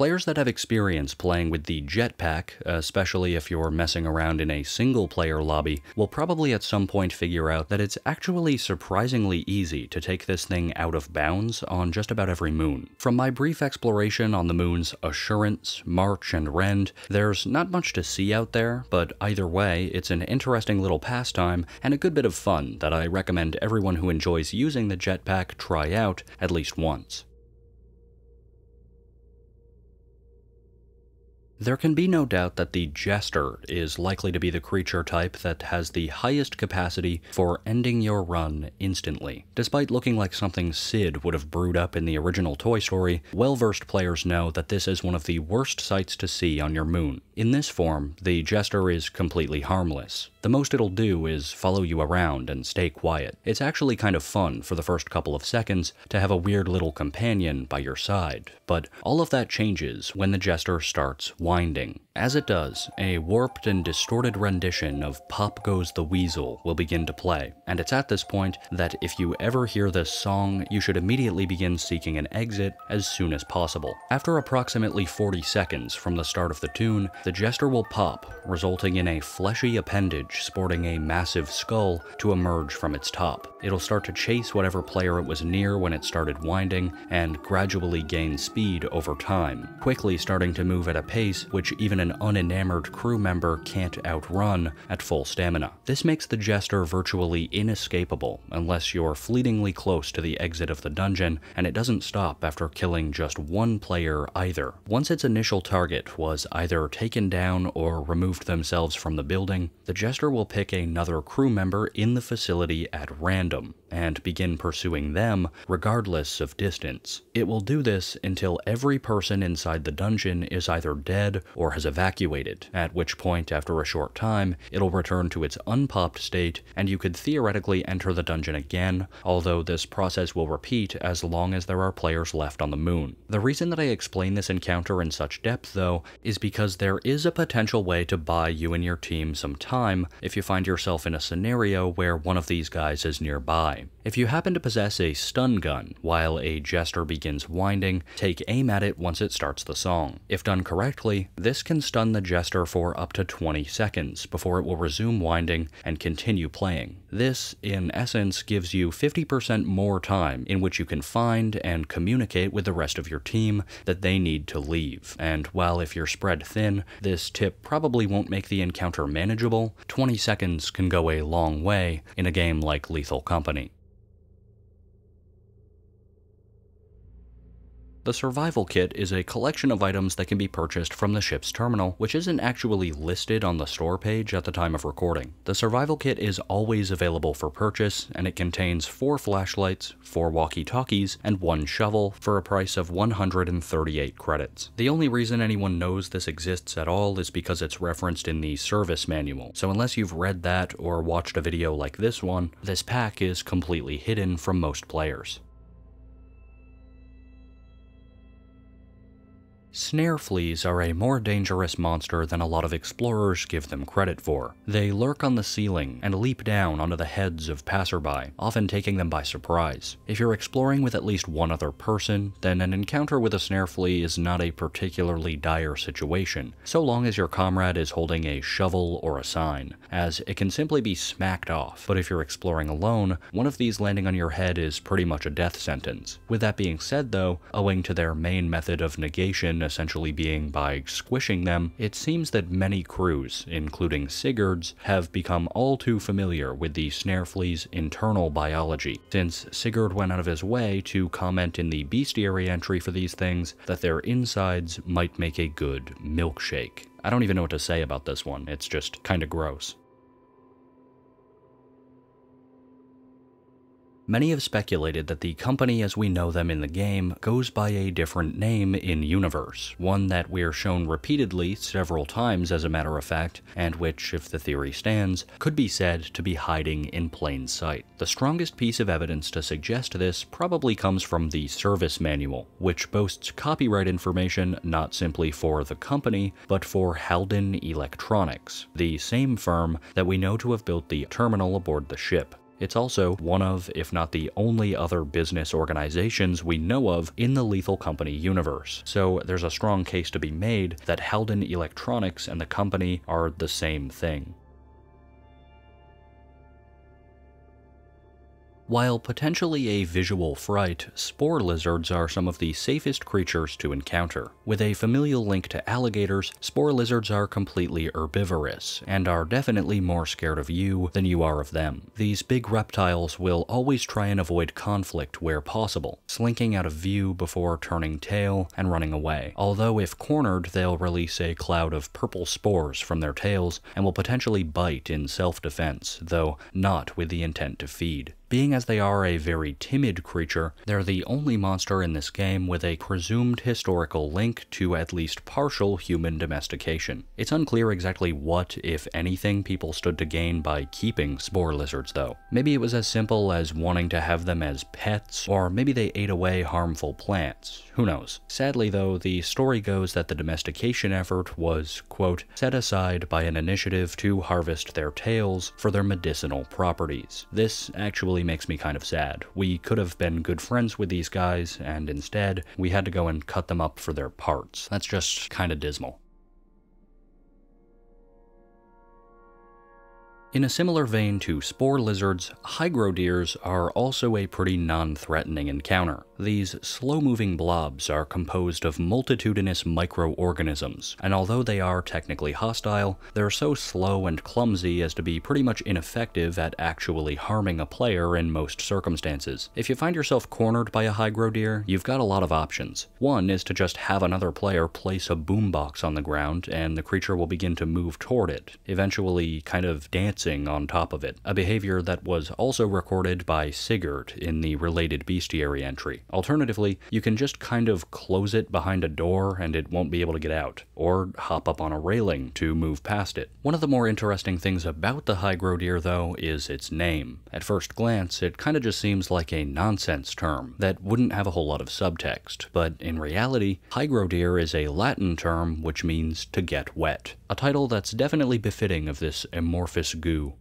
Players that have experience playing with the jetpack, especially if you're messing around in a single player lobby, will probably at some point figure out that it's actually surprisingly easy to take this thing out of bounds on just about every moon. From my brief exploration on the moons Assurance, March, and Rend, there's not much to see out there, but either way, it's an interesting little pastime and a good bit of fun that I recommend everyone who enjoys using the jetpack try out at least once. There can be no doubt that the Jester is likely to be the creature type that has the highest capacity for ending your run instantly. Despite looking like something Sid would have brewed up in the original Toy Story, well versed players know that this is one of the worst sights to see on your moon. In this form, the Jester is completely harmless. The most it'll do is follow you around and stay quiet. It's actually kind of fun for the first couple of seconds to have a weird little companion by your side, but all of that changes when the Jester starts winding. As it does, a warped and distorted rendition of Pop Goes the Weasel will begin to play, and it's at this point that if you ever hear this song, you should immediately begin seeking an exit as soon as possible. After approximately 40 seconds from the start of the tune, the jester will pop, resulting in a fleshy appendage sporting a massive skull to emerge from its top. It'll start to chase whatever player it was near when it started winding, and gradually gain speed over time, quickly starting to move at a pace which even an unenamored crew member can't outrun at full stamina. This makes the Jester virtually inescapable unless you're fleetingly close to the exit of the dungeon, and it doesn't stop after killing just one player either. Once its initial target was either taken down or removed themselves from the building, the Jester will pick another crew member in the facility at random and begin pursuing them regardless of distance. It will do this until every person inside the dungeon is either dead or has evacuated, at which point, after a short time, it'll return to its unpopped state and you could theoretically enter the dungeon again, although this process will repeat as long as there are players left on the moon. The reason that I explain this encounter in such depth, though, is because there is a potential way to buy you and your team some time if you find yourself in a scenario where one of these guys is nearby. If you happen to possess a stun gun while a jester begins winding, take aim at it once it starts the song. If done correctly, this can stun the jester for up to 20 seconds before it will resume winding and continue playing. This, in essence, gives you 50% more time in which you can find and communicate with the rest of your team that they need to leave. And while if you're spread thin, this tip probably won't make the encounter manageable, 20 seconds can go a long way in a game like Lethal Company. The Survival Kit is a collection of items that can be purchased from the ship's terminal, which isn't actually listed on the store page at the time of recording. The Survival Kit is always available for purchase, and it contains four flashlights, four walkie-talkies, and one shovel for a price of 138 credits. The only reason anyone knows this exists at all is because it's referenced in the service manual, so unless you've read that or watched a video like this one, this pack is completely hidden from most players. Snare fleas are a more dangerous monster than a lot of explorers give them credit for. They lurk on the ceiling and leap down onto the heads of passerby, often taking them by surprise. If you're exploring with at least one other person, then an encounter with a snare flea is not a particularly dire situation, so long as your comrade is holding a shovel or a sign, as it can simply be smacked off. But if you're exploring alone, one of these landing on your head is pretty much a death sentence. With that being said though, owing to their main method of negation essentially being by squishing them, it seems that many crews, including Sigurd's, have become all too familiar with the snare flea's internal biology, since Sigurd went out of his way to comment in the bestiary entry for these things that their insides might make a good milkshake. I don't even know what to say about this one, it's just kinda gross. Many have speculated that the company as we know them in the game goes by a different name in universe, one that we're shown repeatedly several times as a matter of fact, and which, if the theory stands, could be said to be hiding in plain sight. The strongest piece of evidence to suggest this probably comes from the service manual, which boasts copyright information not simply for the company, but for Halden Electronics, the same firm that we know to have built the terminal aboard the ship. It's also one of, if not the only other business organizations we know of in the Lethal Company universe. So there's a strong case to be made that Halden Electronics and the company are the same thing. While potentially a visual fright, spore lizards are some of the safest creatures to encounter. With a familial link to alligators, spore lizards are completely herbivorous, and are definitely more scared of you than you are of them. These big reptiles will always try and avoid conflict where possible, slinking out of view before turning tail and running away. Although if cornered, they'll release a cloud of purple spores from their tails and will potentially bite in self-defense, though not with the intent to feed. Being as they are a very timid creature, they're the only monster in this game with a presumed historical link to at least partial human domestication. It's unclear exactly what, if anything, people stood to gain by keeping spore lizards though. Maybe it was as simple as wanting to have them as pets, or maybe they ate away harmful plants. Who knows? Sadly, though, the story goes that the domestication effort was, quote, set aside by an initiative to harvest their tails for their medicinal properties. This actually makes me kind of sad. We could have been good friends with these guys, and instead, we had to go and cut them up for their parts. That's just kind of dismal. In a similar vein to spore lizards, hygroderes are also a pretty non-threatening encounter. These slow-moving blobs are composed of multitudinous microorganisms, and although they are technically hostile, they're so slow and clumsy as to be pretty much ineffective at actually harming a player in most circumstances. If you find yourself cornered by a hygrodere, you've got a lot of options. One is to just have another player place a boombox on the ground, and the creature will begin to move toward it, eventually kind of dancing on top of it, a behavior that was also recorded by Sigurd in the related bestiary entry. Alternatively, you can just kind of close it behind a door and it won't be able to get out, or hop up on a railing to move past it. One of the more interesting things about the hygrodere, though, is its name. At first glance, it kind of just seems like a nonsense term that wouldn't have a whole lot of subtext, but in reality, hygrodere is a Latin term which means to get wet, a title that's definitely befitting of this amorphous goo goo.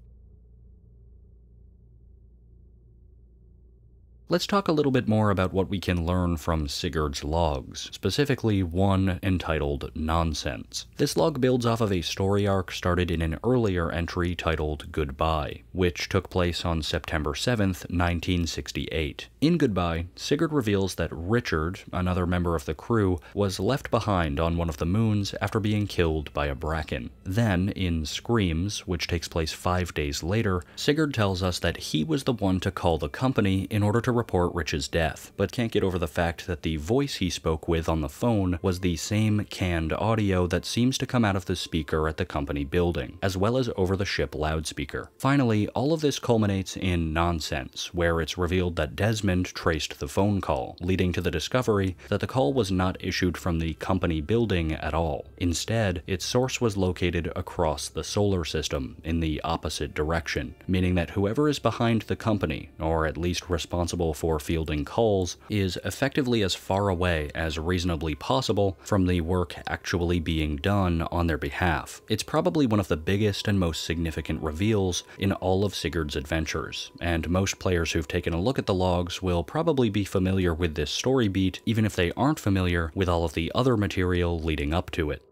Let's talk a little bit more about what we can learn from Sigurd's logs, specifically one entitled Nonsense. This log builds off of a story arc started in an earlier entry titled Goodbye, which took place on September 7th, 1968. In Goodbye, Sigurd reveals that Richard, another member of the crew, was left behind on one of the moons after being killed by a bracken. Then, in Screams, which takes place five days later, Sigurd tells us that he was the one to call the company in order to report Rich's death, but can't get over the fact that the voice he spoke with on the phone was the same canned audio that seems to come out of the speaker at the company building, as well as over the ship loudspeaker. Finally, all of this culminates in nonsense, where it's revealed that Desmond traced the phone call, leading to the discovery that the call was not issued from the company building at all. Instead, its source was located across the solar system in the opposite direction, meaning that whoever is behind the company, or at least responsible for fielding calls is effectively as far away as reasonably possible from the work actually being done on their behalf. It's probably one of the biggest and most significant reveals in all of Sigurd's adventures, and most players who've taken a look at the logs will probably be familiar with this story beat, even if they aren't familiar with all of the other material leading up to it.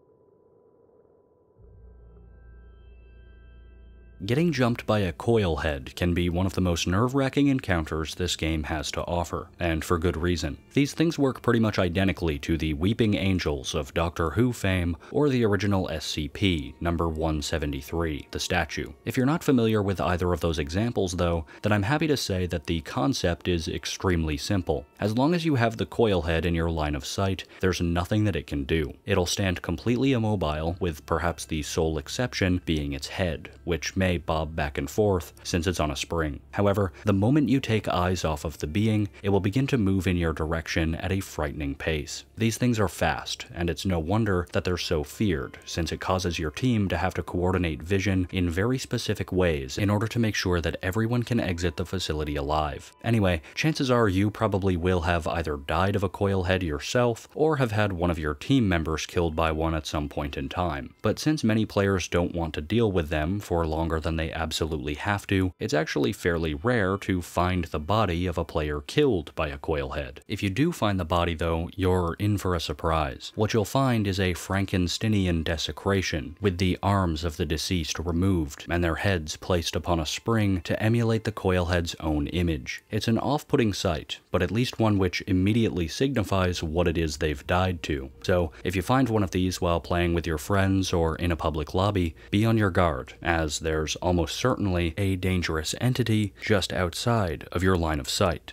Getting jumped by a coil head can be one of the most nerve-wracking encounters this game has to offer, and for good reason. These things work pretty much identically to the Weeping Angels of Doctor Who fame or the original SCP, number 173, the statue. If you're not familiar with either of those examples though, then I'm happy to say that the concept is extremely simple. As long as you have the coil head in your line of sight, there's nothing that it can do. It'll stand completely immobile, with perhaps the sole exception being its head, which may may bob back and forth since it's on a spring. However, the moment you take eyes off of the being, it will begin to move in your direction at a frightening pace. These things are fast, and it's no wonder that they're so feared, since it causes your team to have to coordinate vision in very specific ways in order to make sure that everyone can exit the facility alive. Anyway, chances are you probably will have either died of a coil head yourself, or have had one of your team members killed by one at some point in time. But since many players don't want to deal with them for longer than they absolutely have to, it's actually fairly rare to find the body of a player killed by a coilhead. If you do find the body though, you're in for a surprise. What you'll find is a Frankensteinian desecration, with the arms of the deceased removed and their heads placed upon a spring to emulate the coilhead's own image. It's an off-putting sight, but at least one which immediately signifies what it is they've died to. So, if you find one of these while playing with your friends or in a public lobby, be on your guard, as there's there's almost certainly a dangerous entity just outside of your line of sight.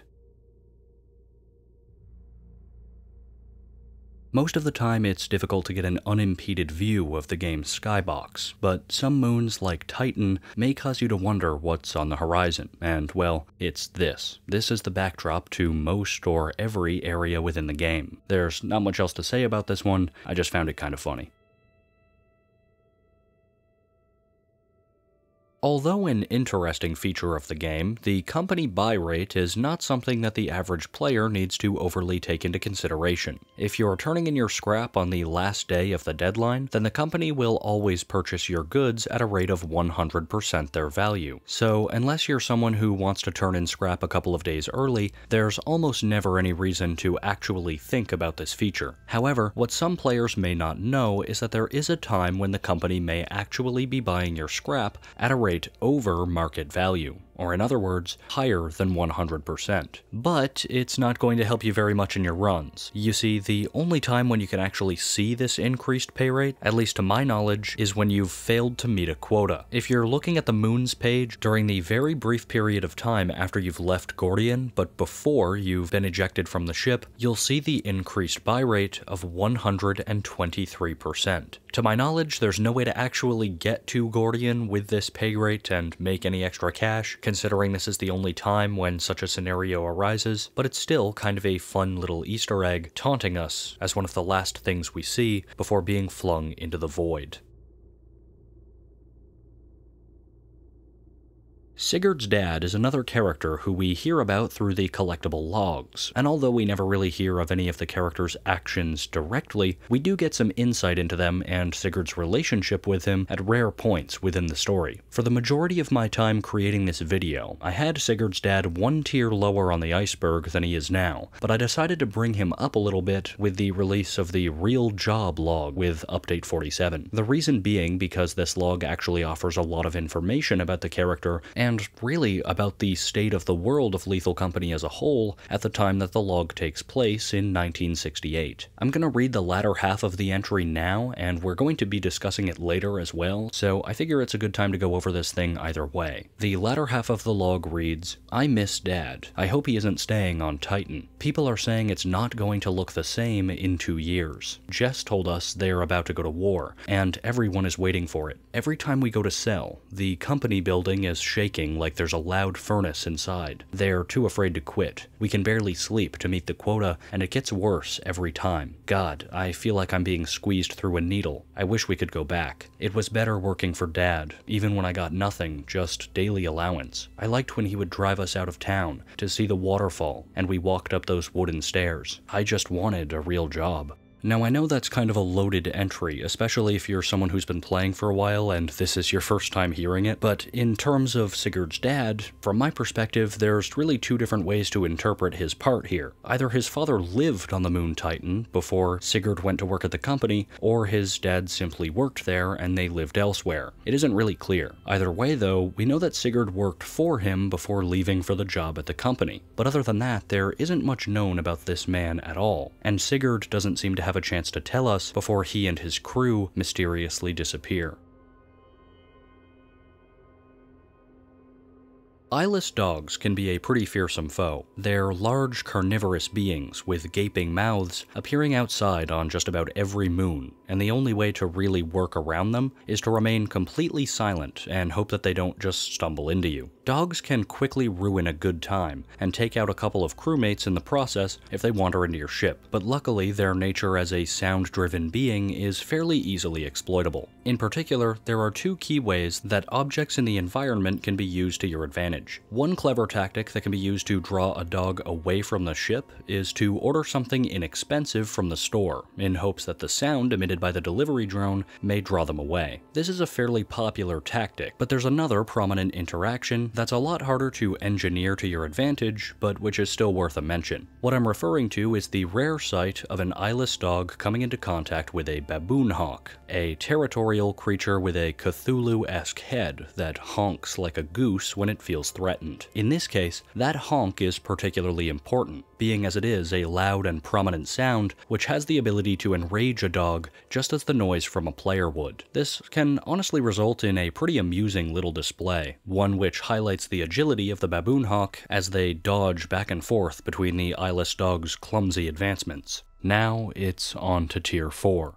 Most of the time, it's difficult to get an unimpeded view of the game's skybox, but some moons, like Titan, may cause you to wonder what's on the horizon, and well, it's this. This is the backdrop to most or every area within the game. There's not much else to say about this one, I just found it kind of funny. Although an interesting feature of the game, the company buy rate is not something that the average player needs to overly take into consideration. If you're turning in your scrap on the last day of the deadline, then the company will always purchase your goods at a rate of 100% their value. So, unless you're someone who wants to turn in scrap a couple of days early, there's almost never any reason to actually think about this feature. However, what some players may not know is that there is a time when the company may actually be buying your scrap at a rate rate over market value or in other words, higher than 100%. But it's not going to help you very much in your runs. You see, the only time when you can actually see this increased pay rate, at least to my knowledge, is when you've failed to meet a quota. If you're looking at the Moons page during the very brief period of time after you've left Gordion, but before you've been ejected from the ship, you'll see the increased buy rate of 123%. To my knowledge, there's no way to actually get to Gordion with this pay rate and make any extra cash, considering this is the only time when such a scenario arises, but it's still kind of a fun little Easter egg taunting us as one of the last things we see before being flung into the void. Sigurd's dad is another character who we hear about through the collectible logs, and although we never really hear of any of the character's actions directly, we do get some insight into them and Sigurd's relationship with him at rare points within the story. For the majority of my time creating this video, I had Sigurd's dad one tier lower on the iceberg than he is now, but I decided to bring him up a little bit with the release of the Real Job log with Update 47. The reason being because this log actually offers a lot of information about the character and really about the state of the world of Lethal Company as a whole at the time that the log takes place in 1968. I'm going to read the latter half of the entry now, and we're going to be discussing it later as well, so I figure it's a good time to go over this thing either way. The latter half of the log reads I miss Dad. I hope he isn't staying on Titan. People are saying it's not going to look the same in two years. Jess told us they're about to go to war, and everyone is waiting for it. Every time we go to sell, the company building is shaking like there's a loud furnace inside. They're too afraid to quit. We can barely sleep to meet the quota, and it gets worse every time. God, I feel like I'm being squeezed through a needle. I wish we could go back. It was better working for Dad, even when I got nothing, just daily allowance. I liked when he would drive us out of town to see the waterfall, and we walked up those wooden stairs. I just wanted a real job. Now, I know that's kind of a loaded entry, especially if you're someone who's been playing for a while and this is your first time hearing it, but in terms of Sigurd's dad, from my perspective, there's really two different ways to interpret his part here. Either his father lived on the Moon Titan before Sigurd went to work at the company, or his dad simply worked there and they lived elsewhere. It isn't really clear. Either way, though, we know that Sigurd worked for him before leaving for the job at the company. But other than that, there isn't much known about this man at all, and Sigurd doesn't seem to have have a chance to tell us before he and his crew mysteriously disappear. Eyeless dogs can be a pretty fearsome foe. They're large carnivorous beings with gaping mouths appearing outside on just about every moon, and the only way to really work around them is to remain completely silent and hope that they don't just stumble into you. Dogs can quickly ruin a good time and take out a couple of crewmates in the process if they wander into your ship, but luckily their nature as a sound-driven being is fairly easily exploitable. In particular, there are two key ways that objects in the environment can be used to your advantage. One clever tactic that can be used to draw a dog away from the ship is to order something inexpensive from the store, in hopes that the sound emitted by the delivery drone may draw them away. This is a fairly popular tactic, but there's another prominent interaction that's a lot harder to engineer to your advantage, but which is still worth a mention. What I'm referring to is the rare sight of an eyeless dog coming into contact with a baboon hawk, a territorial creature with a Cthulhu-esque head that honks like a goose when it feels threatened. In this case, that honk is particularly important, being as it is a loud and prominent sound which has the ability to enrage a dog just as the noise from a player would. This can honestly result in a pretty amusing little display, one which highlights highlights the agility of the baboon hawk as they dodge back and forth between the eyeless dog's clumsy advancements. Now it's on to Tier 4.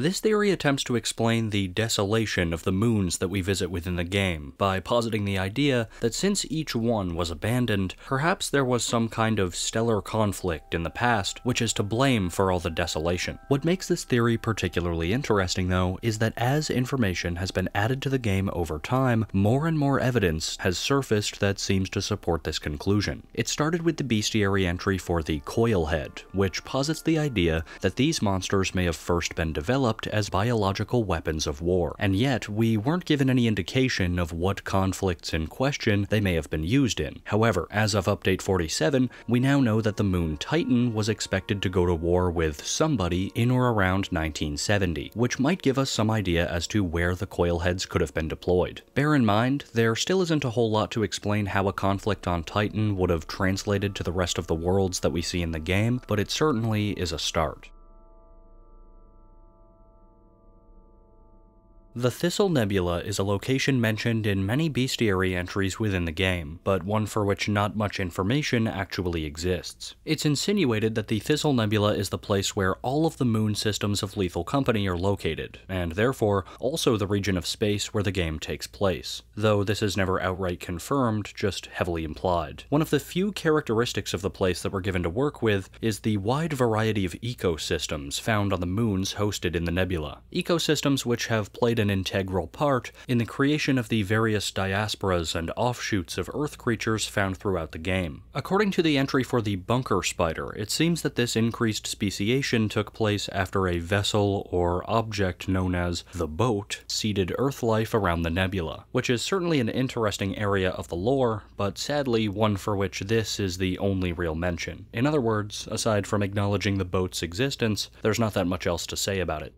This theory attempts to explain the desolation of the moons that we visit within the game by positing the idea that since each one was abandoned, perhaps there was some kind of stellar conflict in the past which is to blame for all the desolation. What makes this theory particularly interesting, though, is that as information has been added to the game over time, more and more evidence has surfaced that seems to support this conclusion. It started with the bestiary entry for the Coilhead, which posits the idea that these monsters may have first been developed as biological weapons of war, and yet we weren't given any indication of what conflicts in question they may have been used in. However, as of Update 47, we now know that the Moon Titan was expected to go to war with somebody in or around 1970, which might give us some idea as to where the coil heads could have been deployed. Bear in mind, there still isn't a whole lot to explain how a conflict on Titan would have translated to the rest of the worlds that we see in the game, but it certainly is a start. The Thistle Nebula is a location mentioned in many bestiary entries within the game, but one for which not much information actually exists. It's insinuated that the Thistle Nebula is the place where all of the moon systems of Lethal Company are located, and therefore also the region of space where the game takes place, though this is never outright confirmed, just heavily implied. One of the few characteristics of the place that we're given to work with is the wide variety of ecosystems found on the moons hosted in the nebula. Ecosystems which have played an integral part in the creation of the various diasporas and offshoots of Earth creatures found throughout the game. According to the entry for the bunker spider, it seems that this increased speciation took place after a vessel or object known as the boat seeded Earth life around the nebula, which is certainly an interesting area of the lore, but sadly one for which this is the only real mention. In other words, aside from acknowledging the boat's existence, there's not that much else to say about it.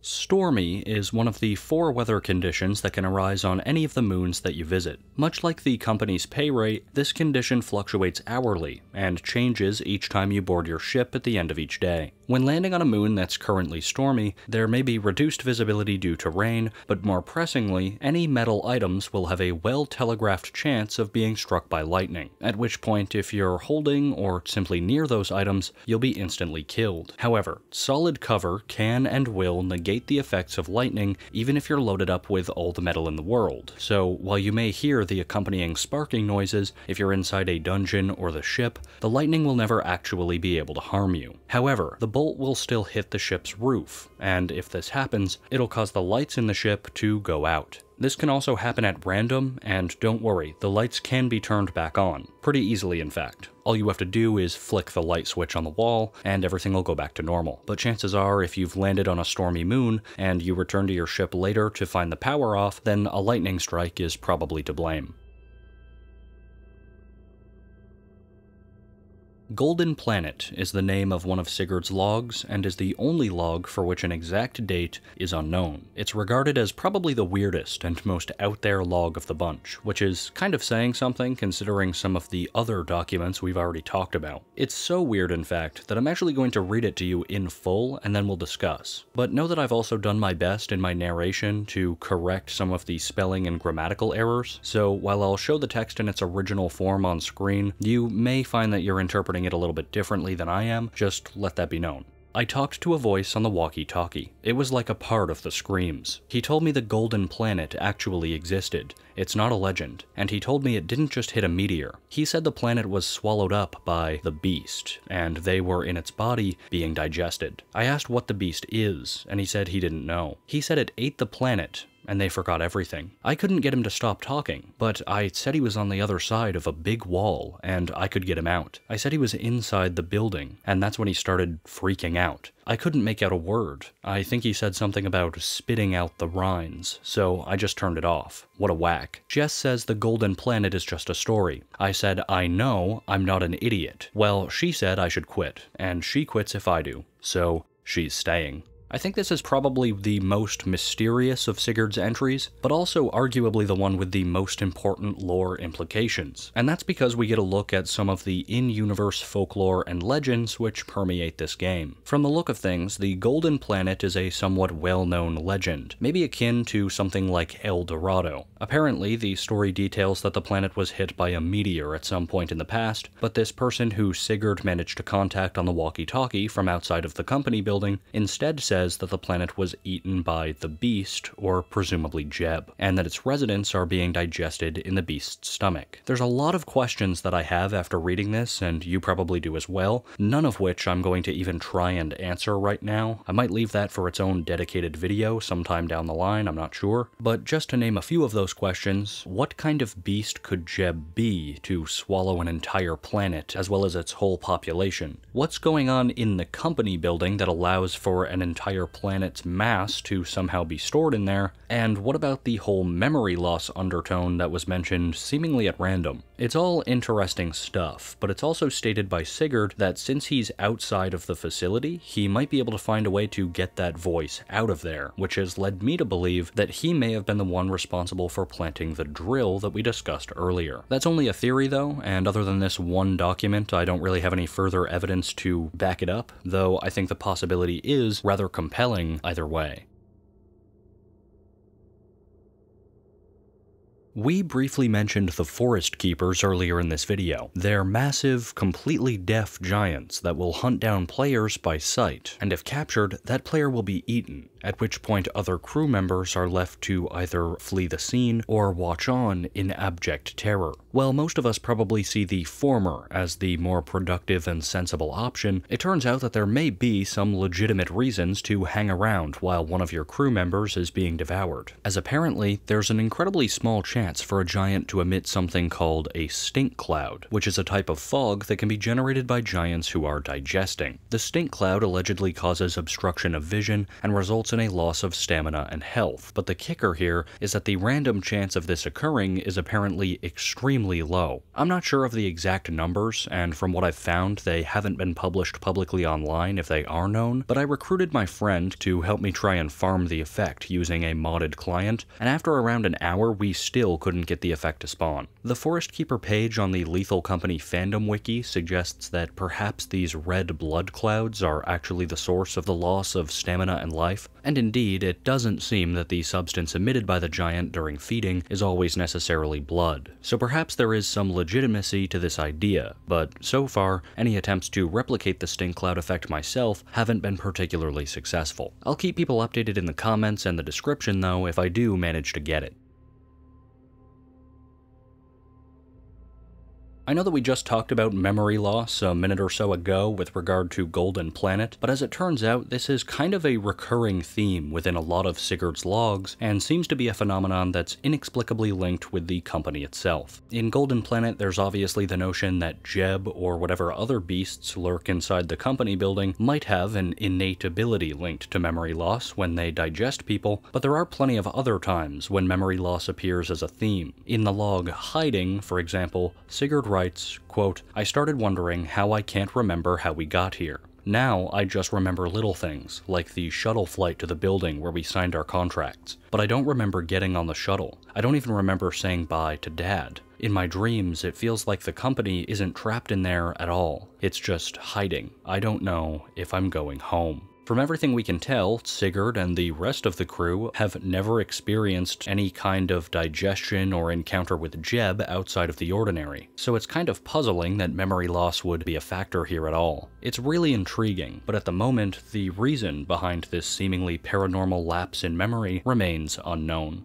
Stormy is one of the four weather conditions that can arise on any of the moons that you visit. Much like the company's pay rate, this condition fluctuates hourly and changes each time you board your ship at the end of each day. When landing on a moon that's currently stormy, there may be reduced visibility due to rain, but more pressingly, any metal items will have a well telegraphed chance of being struck by lightning, at which point, if you're holding or simply near those items, you'll be instantly killed. However, solid cover can and will negate the effects of lightning even if you're loaded up with all the metal in the world. So while you may hear the accompanying sparking noises if you're inside a dungeon or the ship, the lightning will never actually be able to harm you. However, the bolt will still hit the ship's roof, and if this happens, it'll cause the lights in the ship to go out. This can also happen at random, and don't worry, the lights can be turned back on. Pretty easily, in fact. All you have to do is flick the light switch on the wall, and everything will go back to normal. But chances are, if you've landed on a stormy moon, and you return to your ship later to find the power off, then a lightning strike is probably to blame. Golden Planet is the name of one of Sigurd's logs, and is the only log for which an exact date is unknown. It's regarded as probably the weirdest and most out there log of the bunch, which is kind of saying something considering some of the other documents we've already talked about. It's so weird, in fact, that I'm actually going to read it to you in full and then we'll discuss. But know that I've also done my best in my narration to correct some of the spelling and grammatical errors, so while I'll show the text in its original form on screen, you may find that you're interpreting it a little bit differently than I am, just let that be known. I talked to a voice on the walkie talkie. It was like a part of the screams. He told me the Golden Planet actually existed. It's not a legend. And he told me it didn't just hit a meteor. He said the planet was swallowed up by the beast, and they were in its body being digested. I asked what the beast is, and he said he didn't know. He said it ate the planet, and they forgot everything. I couldn't get him to stop talking, but I said he was on the other side of a big wall, and I could get him out. I said he was inside the building, and that's when he started freaking out. I couldn't make out a word. I think he said something about spitting out the rinds, so I just turned it off. What a whack. Jess says the Golden Planet is just a story. I said, I know, I'm not an idiot. Well, she said I should quit, and she quits if I do, so she's staying. I think this is probably the most mysterious of Sigurd's entries, but also arguably the one with the most important lore implications. And that's because we get a look at some of the in universe folklore and legends which permeate this game. From the look of things, the Golden Planet is a somewhat well known legend, maybe akin to something like El Dorado. Apparently, the story details that the planet was hit by a meteor at some point in the past, but this person who Sigurd managed to contact on the walkie talkie from outside of the company building instead said says that the planet was eaten by the beast, or presumably Jeb, and that its residents are being digested in the beast's stomach. There's a lot of questions that I have after reading this, and you probably do as well, none of which I'm going to even try and answer right now. I might leave that for its own dedicated video sometime down the line, I'm not sure. But just to name a few of those questions, what kind of beast could Jeb be to swallow an entire planet as well as its whole population? What's going on in the company building that allows for an entire entire planet's mass to somehow be stored in there? And what about the whole memory loss undertone that was mentioned seemingly at random? It's all interesting stuff, but it's also stated by Sigurd that since he's outside of the facility, he might be able to find a way to get that voice out of there, which has led me to believe that he may have been the one responsible for planting the drill that we discussed earlier. That's only a theory though, and other than this one document, I don't really have any further evidence to back it up, though I think the possibility is rather compelling either way. We briefly mentioned the Forest Keepers earlier in this video. They're massive, completely deaf giants that will hunt down players by sight, and if captured, that player will be eaten, at which point other crew members are left to either flee the scene or watch on in abject terror. While most of us probably see the former as the more productive and sensible option, it turns out that there may be some legitimate reasons to hang around while one of your crew members is being devoured, as apparently there's an incredibly small chance chance for a giant to emit something called a stink cloud, which is a type of fog that can be generated by giants who are digesting. The stink cloud allegedly causes obstruction of vision and results in a loss of stamina and health, but the kicker here is that the random chance of this occurring is apparently extremely low. I'm not sure of the exact numbers, and from what I've found, they haven't been published publicly online if they are known, but I recruited my friend to help me try and farm the effect using a modded client, and after around an hour we still couldn't get the effect to spawn. The Forest Keeper page on the Lethal Company fandom wiki suggests that perhaps these red blood clouds are actually the source of the loss of stamina and life, and indeed, it doesn't seem that the substance emitted by the giant during feeding is always necessarily blood. So perhaps there is some legitimacy to this idea, but so far, any attempts to replicate the stink cloud effect myself haven't been particularly successful. I'll keep people updated in the comments and the description though if I do manage to get it. I know that we just talked about memory loss a minute or so ago with regard to Golden Planet, but as it turns out, this is kind of a recurring theme within a lot of Sigurd's logs, and seems to be a phenomenon that's inexplicably linked with the company itself. In Golden Planet, there's obviously the notion that Jeb or whatever other beasts lurk inside the company building might have an innate ability linked to memory loss when they digest people, but there are plenty of other times when memory loss appears as a theme. In the log Hiding, for example, Sigurd writes, quote, I started wondering how I can't remember how we got here. Now I just remember little things, like the shuttle flight to the building where we signed our contracts. But I don't remember getting on the shuttle. I don't even remember saying bye to Dad. In my dreams, it feels like the company isn't trapped in there at all. It's just hiding. I don't know if I'm going home. From everything we can tell, Sigurd and the rest of the crew have never experienced any kind of digestion or encounter with Jeb outside of the ordinary, so it's kind of puzzling that memory loss would be a factor here at all. It's really intriguing, but at the moment, the reason behind this seemingly paranormal lapse in memory remains unknown.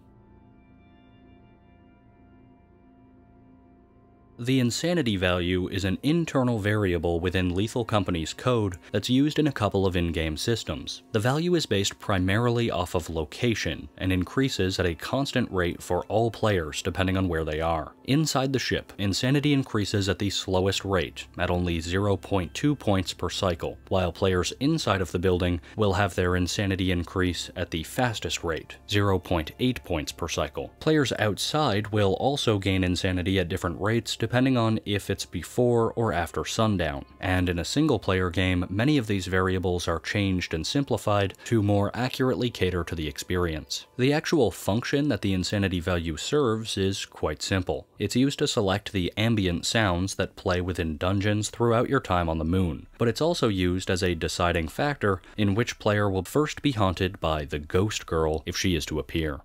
The insanity value is an internal variable within Lethal Company's code that's used in a couple of in-game systems. The value is based primarily off of location and increases at a constant rate for all players depending on where they are. Inside the ship, insanity increases at the slowest rate, at only 0.2 points per cycle, while players inside of the building will have their insanity increase at the fastest rate, 0.8 points per cycle. Players outside will also gain insanity at different rates depending on if it's before or after sundown, and in a single player game, many of these variables are changed and simplified to more accurately cater to the experience. The actual function that the insanity value serves is quite simple. It's used to select the ambient sounds that play within dungeons throughout your time on the moon, but it's also used as a deciding factor in which player will first be haunted by the ghost girl if she is to appear.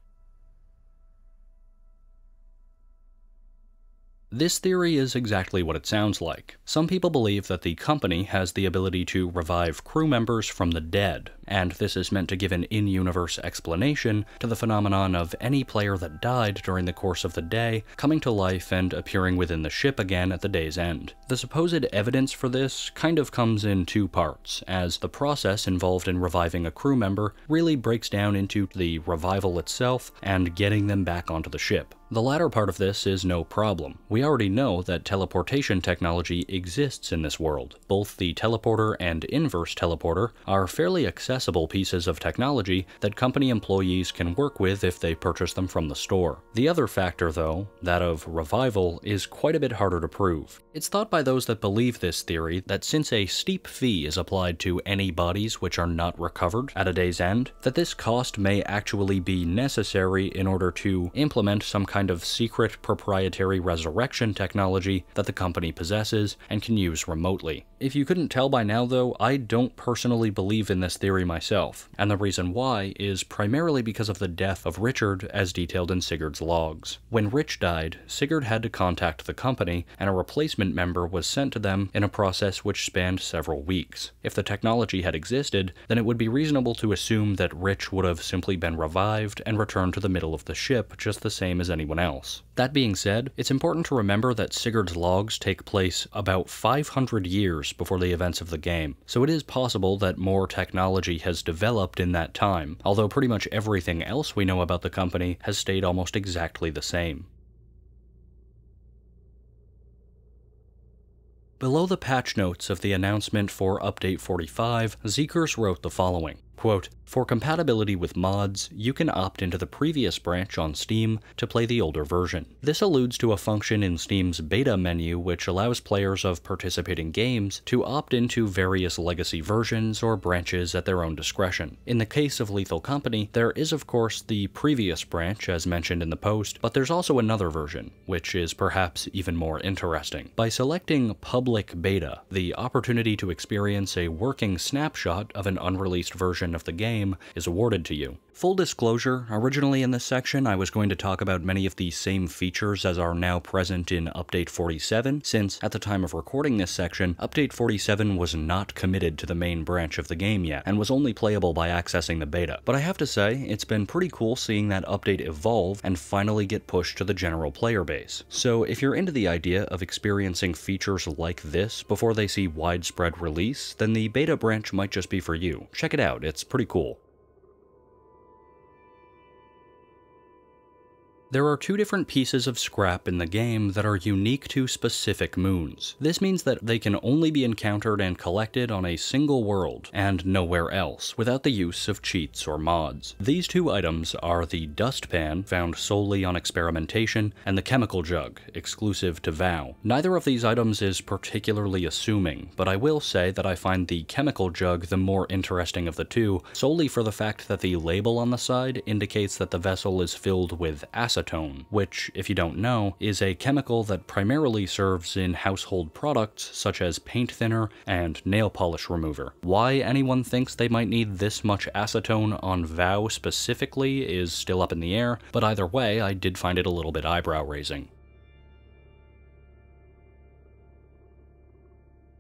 This theory is exactly what it sounds like. Some people believe that the company has the ability to revive crew members from the dead, and this is meant to give an in universe explanation to the phenomenon of any player that died during the course of the day coming to life and appearing within the ship again at the day's end. The supposed evidence for this kind of comes in two parts, as the process involved in reviving a crew member really breaks down into the revival itself and getting them back onto the ship. The latter part of this is no problem. We already know that teleportation technology exists in this world. Both the teleporter and inverse teleporter are fairly accessible pieces of technology that company employees can work with if they purchase them from the store. The other factor, though, that of revival, is quite a bit harder to prove. It's thought by those that believe this theory that since a steep fee is applied to any bodies which are not recovered at a day's end, that this cost may actually be necessary in order to implement some kind of secret proprietary resurrection technology that the company possesses and can use remotely. If you couldn't tell by now, though, I don't personally believe in this theory myself, and the reason why is primarily because of the death of Richard as detailed in Sigurd's logs. When Rich died, Sigurd had to contact the company, and a replacement member was sent to them in a process which spanned several weeks. If the technology had existed, then it would be reasonable to assume that Rich would have simply been revived and returned to the middle of the ship just the same as anyone else. That being said, it's important to remember that Sigurd's logs take place about 500 years before the events of the game, so it is possible that more technology has developed in that time, although pretty much everything else we know about the company has stayed almost exactly the same. Below the patch notes of the announcement for Update 45, Zeekerss wrote the following. Quote, for compatibility with mods, you can opt into the previous branch on Steam to play the older version. This alludes to a function in Steam's beta menu which allows players of participating games to opt into various legacy versions or branches at their own discretion. In the case of Lethal Company, there is of course the previous branch as mentioned in the post, but there's also another version, which is perhaps even more interesting. By selecting Public Beta, the opportunity to experience a working snapshot of an unreleased version of the game is awarded to you. Full disclosure, originally in this section I was going to talk about many of the same features as are now present in Update 47, since at the time of recording this section, Update 47 was not committed to the main branch of the game yet, and was only playable by accessing the beta. But I have to say, it's been pretty cool seeing that update evolve and finally get pushed to the general player base. So if you're into the idea of experiencing features like this before they see widespread release, then the beta branch might just be for you. Check it out, it's pretty cool. There are two different pieces of scrap in the game that are unique to specific moons. This means that they can only be encountered and collected on a single world, and nowhere else, without the use of cheats or mods. These two items are the dustpan, found solely on experimentation, and the chemical jug, exclusive to VOW. Neither of these items is particularly assuming, but I will say that I find the chemical jug the more interesting of the two, solely for the fact that the label on the side indicates that the vessel is filled with acid acetone, which, if you don't know, is a chemical that primarily serves in household products such as paint thinner and nail polish remover. Why anyone thinks they might need this much acetone on VOW specifically is still up in the air, but either way, I did find it a little bit eyebrow raising.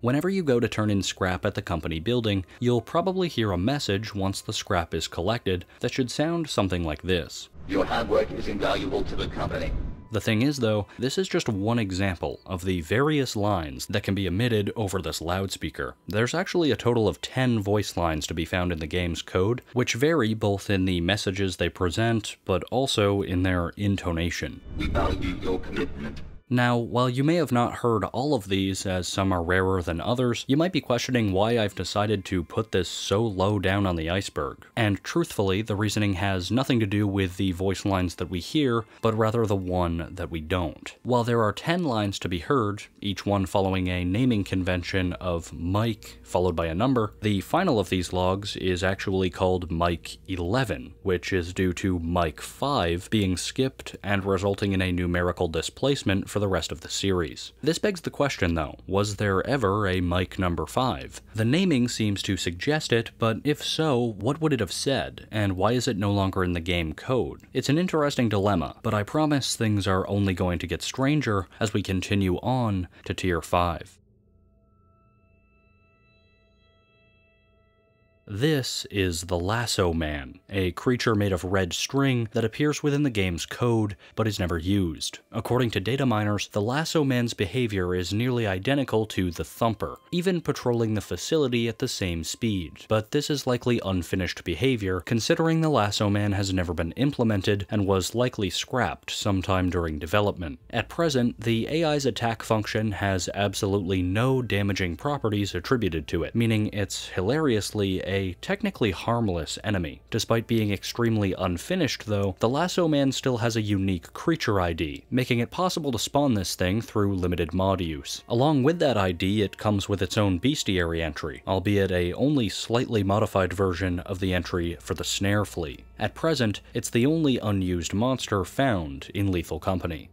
Whenever you go to turn in scrap at the company building, you'll probably hear a message once the scrap is collected that should sound something like this. Your hard work is invaluable to the company. The thing is, though, this is just one example of the various lines that can be emitted over this loudspeaker. There's actually a total of 10 voice lines to be found in the game's code, which vary both in the messages they present, but also in their intonation. We value your commitment Now, while you may have not heard all of these, as some are rarer than others, you might be questioning why I've decided to put this so low down on the iceberg. And truthfully, the reasoning has nothing to do with the voice lines that we hear, but rather the one that we don't. While there are 10 lines to be heard, each one following a naming convention of Mike followed by a number, the final of these logs is actually called Mike 11, which is due to Mike 5 being skipped and resulting in a numerical displacement for the rest of the series. This begs the question though, was there ever a Mike number 5? The naming seems to suggest it, but if so, what would it have said, and why is it no longer in the game code? It's an interesting dilemma, but I promise things are only going to get stranger as we continue on to Tier 5. This is the Lasso Man, a creature made of red string that appears within the game's code but is never used. According to data miners, the Lasso Man's behavior is nearly identical to the Thumper, even patrolling the facility at the same speed. But this is likely unfinished behavior, considering the Lasso Man has never been implemented and was likely scrapped sometime during development. At present, the AI's attack function has absolutely no damaging properties attributed to it, meaning it's hilariously a technically harmless enemy. Despite being extremely unfinished though, the Lasso Man still has a unique creature ID, making it possible to spawn this thing through limited mod use. Along with that ID, it comes with its own bestiary entry, albeit a only slightly modified version of the entry for the Snare Flea. At present, it's the only unused monster found in Lethal Company.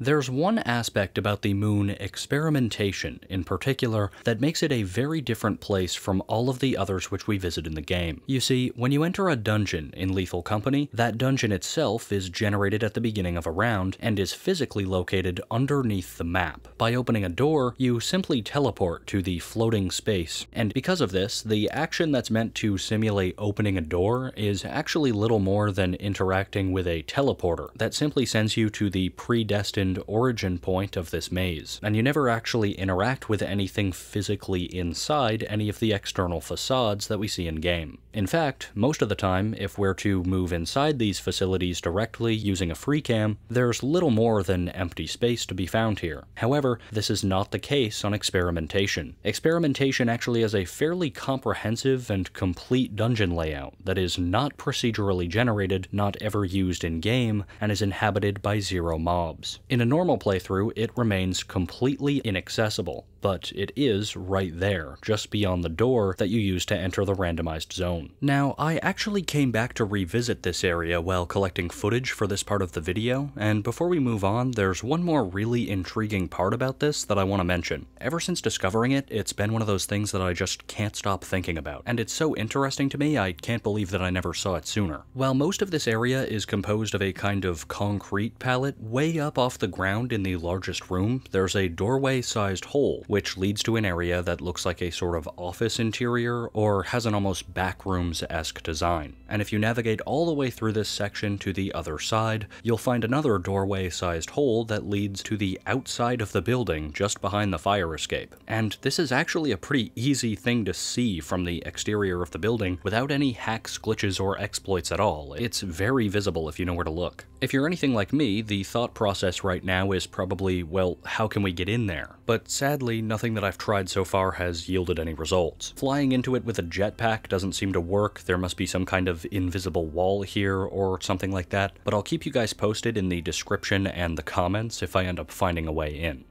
There's one aspect about the moon experimentation in particular that makes it a very different place from all of the others which we visit in the game. You see, when you enter a dungeon in Lethal Company, that dungeon itself is generated at the beginning of a round and is physically located underneath the map. By opening a door, you simply teleport to the floating space, and because of this, the action that's meant to simulate opening a door is actually little more than interacting with a teleporter that simply sends you to the predestined origin point of this maze, and you never actually interact with anything physically inside any of the external facades that we see in game. In fact, most of the time, if we're to move inside these facilities directly using a free cam, there's little more than empty space to be found here. However, this is not the case on experimentation. Experimentation actually has a fairly comprehensive and complete dungeon layout that is not procedurally generated, not ever used in game, and is inhabited by zero mobs. In a normal playthrough, it remains completely inaccessible, but it is right there, just beyond the door that you use to enter the randomized zone. Now, I actually came back to revisit this area while collecting footage for this part of the video, and before we move on, there's one more really intriguing part about this that I want to mention. Ever since discovering it, it's been one of those things that I just can't stop thinking about, and it's so interesting to me I can't believe that I never saw it sooner. While most of this area is composed of a kind of concrete palette, way up off the ground in the largest room, there's a doorway-sized hole which leads to an area that looks like a sort of office interior or has an almost backrooms-esque design. And if you navigate all the way through this section to the other side, you'll find another doorway-sized hole that leads to the outside of the building just behind the fire escape. And this is actually a pretty easy thing to see from the exterior of the building without any hacks, glitches, or exploits at all. It's very visible if you know where to look. If you're anything like me, the thought process right now is probably, well, how can we get in there? But sadly, nothing that I've tried so far has yielded any results. Flying into it with a jetpack doesn't seem to work, there must be some kind of invisible wall here or something like that, but I'll keep you guys posted in the description and the comments if I end up finding a way in.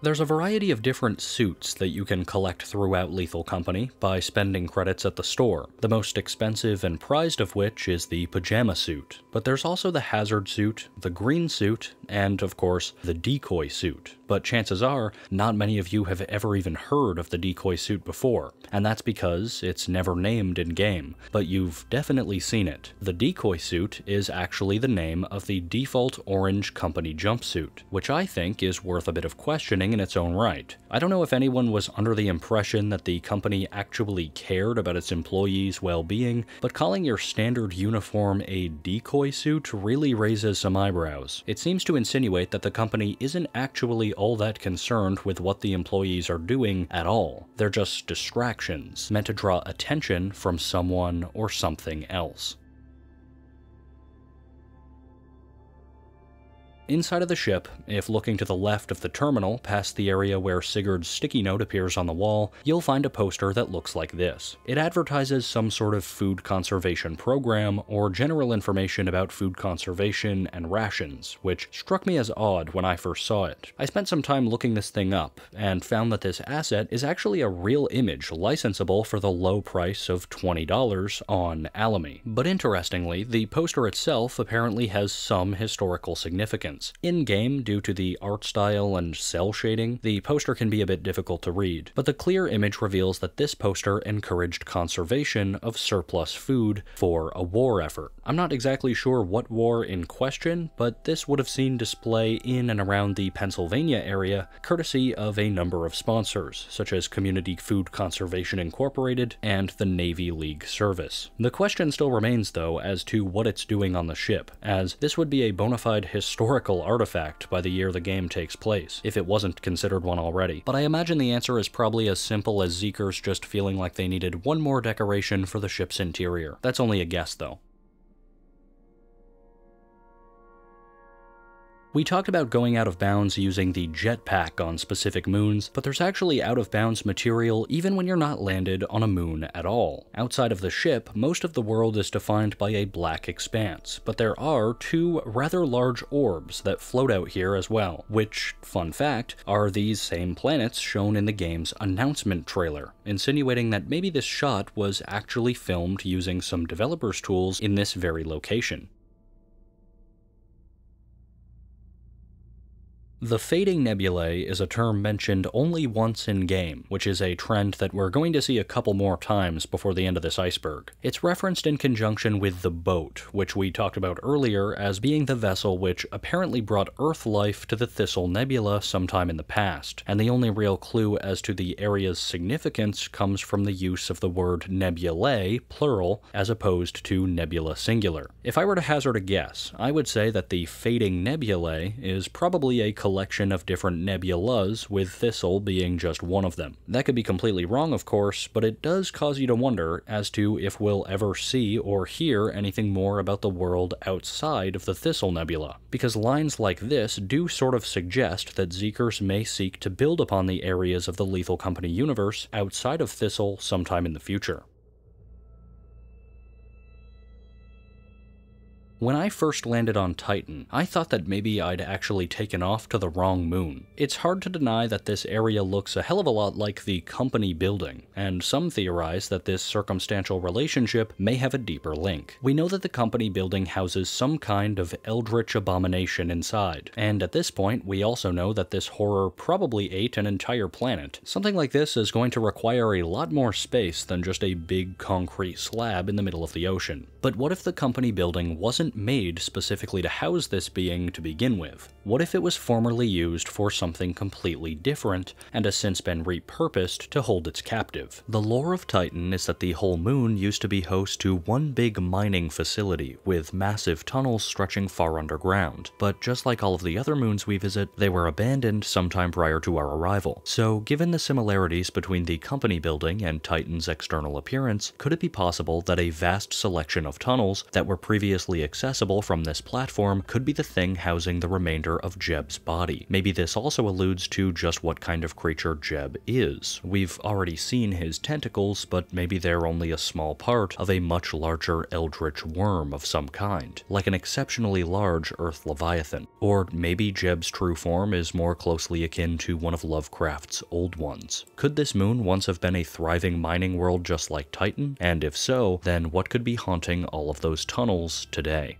There's a variety of different suits that you can collect throughout Lethal Company by spending credits at the store, the most expensive and prized of which is the pajama suit. But there's also the hazard suit, the green suit, and of course, the decoy suit. But chances are, not many of you have ever even heard of the decoy suit before, and that's because it's never named in game, but you've definitely seen it. The decoy suit is actually the name of the default Orange Company jumpsuit, which I think is worth a bit of questioning in its own right. I don't know if anyone was under the impression that the company actually cared about its employees' well-being, but calling your standard uniform a decoy suit really raises some eyebrows. It seems to insinuate that the company isn't actually all that concerned with what the employees are doing at all. They're just distractions, meant to draw attention from someone or something else. Inside of the ship, if looking to the left of the terminal, past the area where Sigurd's sticky note appears on the wall, you'll find a poster that looks like this. It advertises some sort of food conservation program, or general information about food conservation and rations, which struck me as odd when I first saw it. I spent some time looking this thing up, and found that this asset is actually a real image licensable for the low price of $20 on Alamy. But interestingly, the poster itself apparently has some historical significance. In game, due to the art style and cel shading, the poster can be a bit difficult to read, but the clear image reveals that this poster encouraged conservation of surplus food for a war effort. I'm not exactly sure what war in question, but this would have seen display in and around the Pennsylvania area, courtesy of a number of sponsors, such as Community Food Conservation Incorporated and the Navy League Service. The question still remains, though, as to what it's doing on the ship, as this would be a bona fide historical artifact by the year the game takes place, if it wasn't considered one already. But I imagine the answer is probably as simple as Zeekerss just feeling like they needed one more decoration for the ship's interior. That's only a guess, though. We talked about going out of bounds using the jetpack on specific moons, but there's actually out of bounds material even when you're not landed on a moon at all. Outside of the ship, most of the world is defined by a black expanse, but there are two rather large orbs that float out here as well, which, fun fact, are these same planets shown in the game's announcement trailer, insinuating that maybe this shot was actually filmed using some developers' tools in this very location. The fading nebulae is a term mentioned only once in game, which is a trend that we're going to see a couple more times before the end of this iceberg. It's referenced in conjunction with the boat, which we talked about earlier as being the vessel which apparently brought Earth life to the Thistle Nebula sometime in the past, and the only real clue as to the area's significance comes from the use of the word nebulae, plural, as opposed to nebula singular. If I were to hazard a guess, I would say that the fading nebulae is probably a collection of different nebulas, with Thistle being just one of them. That could be completely wrong, of course, but it does cause you to wonder as to if we'll ever see or hear anything more about the world outside of the Thistle Nebula, because lines like this do sort of suggest that Zeekerss may seek to build upon the areas of the Lethal Company universe outside of Thistle sometime in the future. When I first landed on Titan, I thought that maybe I'd actually taken off to the wrong moon. It's hard to deny that this area looks a hell of a lot like the company building, and some theorize that this circumstantial relationship may have a deeper link. We know that the company building houses some kind of eldritch abomination inside, and at this point we also know that this horror probably ate an entire planet. Something like this is going to require a lot more space than just a big concrete slab in the middle of the ocean. But what if the company building wasn't wasn't made specifically to house this being to begin with. What if it was formerly used for something completely different, and has since been repurposed to hold its captive? The lore of Titan is that the whole moon used to be host to one big mining facility, with massive tunnels stretching far underground, but just like all of the other moons we visit, they were abandoned sometime prior to our arrival. So, given the similarities between the company building and Titan's external appearance, could it be possible that a vast selection of tunnels that were previously accessible from this platform could be the thing housing the remainder of Jeb's body. Maybe this also alludes to just what kind of creature Jeb is. We've already seen his tentacles, but maybe they're only a small part of a much larger eldritch worm of some kind, like an exceptionally large Earth Leviathan. Or maybe Jeb's true form is more closely akin to one of Lovecraft's old ones. Could this moon once have been a thriving mining world just like Titan? And if so, then what could be haunting all of those tunnels today?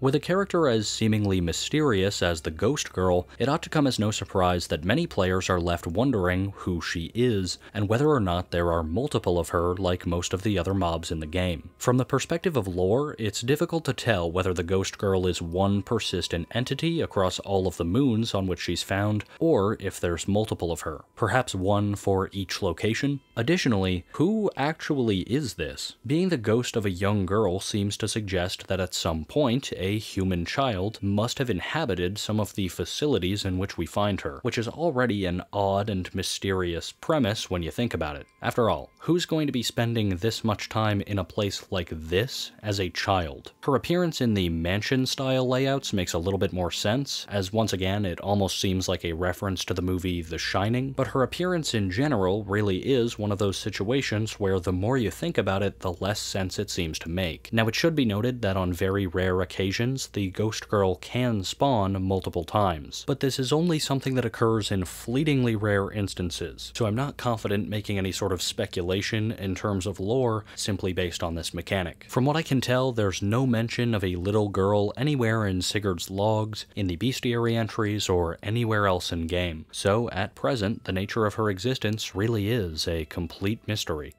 With a character as seemingly mysterious as the Ghost Girl, it ought to come as no surprise that many players are left wondering who she is, and whether or not there are multiple of her like most of the other mobs in the game. From the perspective of lore, it's difficult to tell whether the Ghost Girl is one persistent entity across all of the moons on which she's found, or if there's multiple of her, perhaps one for each location. Additionally, who actually is this? Being the ghost of a young girl seems to suggest that at some point, a a human child must have inhabited some of the facilities in which we find her, which is already an odd and mysterious premise when you think about it. After all, who's going to be spending this much time in a place like this as a child? Her appearance in the mansion style layouts makes a little bit more sense, as once again it almost seems like a reference to the movie The Shining, but her appearance in general really is one of those situations where the more you think about it, the less sense it seems to make. Now, it should be noted that on very rare occasions, the Ghost Girl can spawn multiple times, but this is only something that occurs in fleetingly rare instances, so I'm not confident making any sort of speculation in terms of lore simply based on this mechanic. From what I can tell, there's no mention of a little girl anywhere in Sigurd's logs, in the bestiary entries, or anywhere else in game, so at present, the nature of her existence really is a complete mystery.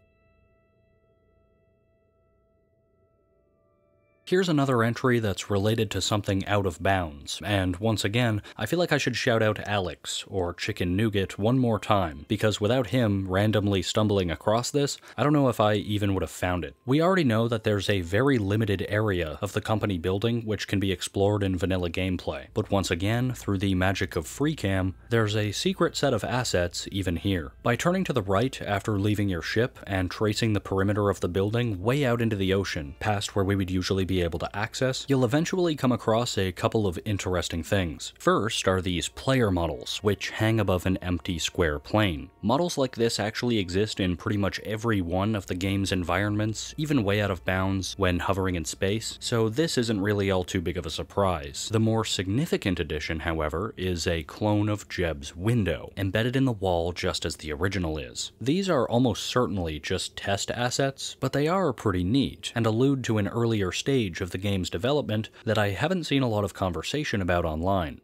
Here's another entry that's related to something out of bounds, and once again, I feel like I should shout out Alex, or ChiknNougat, one more time, because without him randomly stumbling across this, I don't know if I even would have found it. We already know that there's a very limited area of the company building which can be explored in vanilla gameplay, but once again, through the magic of FreeCam, there's a secret set of assets even here. By turning to the right after leaving your ship and tracing the perimeter of the building way out into the ocean, past where we would usually be able to access, you'll eventually come across a couple of interesting things. First are these player models, which hang above an empty square plane. Models like this actually exist in pretty much every one of the game's environments, even way out of bounds when hovering in space, so this isn't really all too big of a surprise. The more significant addition, however, is a clone of Jeb's window, embedded in the wall just as the original is. These are almost certainly just test assets, but they are pretty neat, and allude to an earlier stage stage of the game's development that I haven't seen a lot of conversation about online.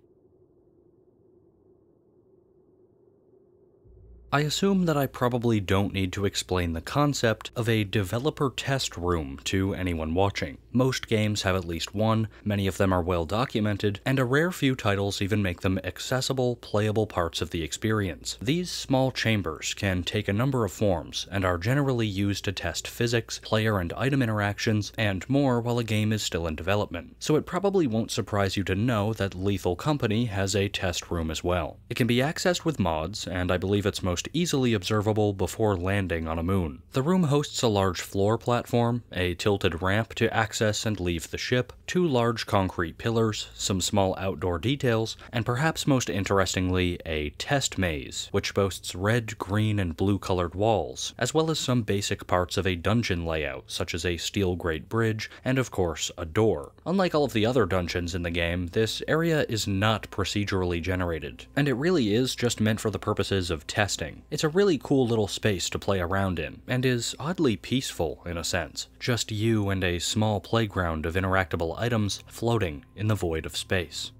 I assume that I probably don't need to explain the concept of a developer test room to anyone watching. Most games have at least one, many of them are well documented, and a rare few titles even make them accessible, playable parts of the experience. These small chambers can take a number of forms, and are generally used to test physics, player and item interactions, and more while a game is still in development. So it probably won't surprise you to know that Lethal Company has a test room as well. It can be accessed with mods, and I believe its most easily observable before landing on a moon. The room hosts a large floor platform, a tilted ramp to access and leave the ship, two large concrete pillars, some small outdoor details, and perhaps most interestingly, a test maze, which boasts red, green, and blue colored walls, as well as some basic parts of a dungeon layout, such as a steel grate bridge, and of course, a door. Unlike all of the other dungeons in the game, this area is not procedurally generated, and it really is just meant for the purposes of testing. It's a really cool little space to play around in, and is oddly peaceful in a sense. Just you and a small playground of interactable items floating in the void of space.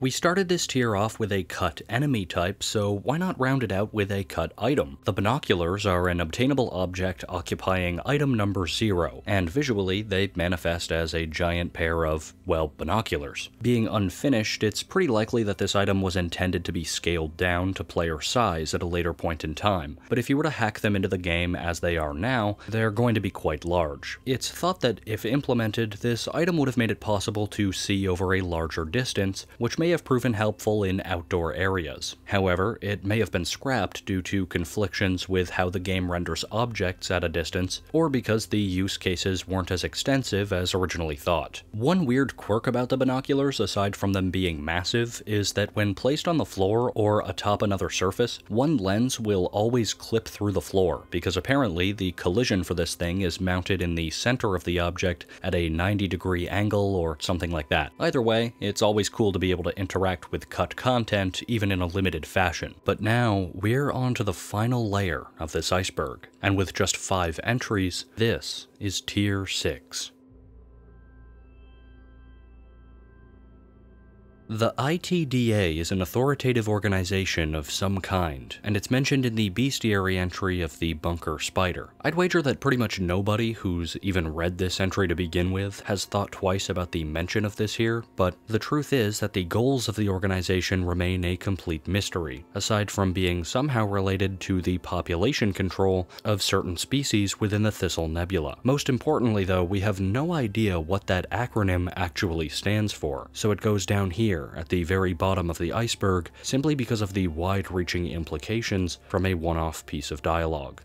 We started this tier off with a cut enemy type, so why not round it out with a cut item? The binoculars are an obtainable object occupying item number 0, and visually they manifest as a giant pair of, well, binoculars. Being unfinished, it's pretty likely that this item was intended to be scaled down to player size at a later point in time, but if you were to hack them into the game as they are now, they're going to be quite large. It's thought that if implemented, this item would have made it possible to see over a larger distance, which may may have proven helpful in outdoor areas. However, it may have been scrapped due to conflictions with how the game renders objects at a distance, or because the use cases weren't as extensive as originally thought. One weird quirk about the binoculars, aside from them being massive, is that when placed on the floor or atop another surface, one lens will always clip through the floor, because apparently the collision for this thing is mounted in the center of the object at a 90 degree angle or something like that. Either way, it's always cool to be able to interact with cut content even in a limited fashion. But now, we're on to the final layer of this iceberg, and with just 5 entries, this is Tier 6. The ITDA is an authoritative organization of some kind, and it's mentioned in the bestiary entry of the Bunker Spider. I'd wager that pretty much nobody who's even read this entry to begin with has thought twice about the mention of this here, but the truth is that the goals of the organization remain a complete mystery, aside from being somehow related to the population control of certain species within the Thistle Nebula. Most importantly, though, we have no idea what that acronym actually stands for, so it goes down here at the very bottom of the iceberg simply because of the wide reaching implications from a one off piece of dialogue.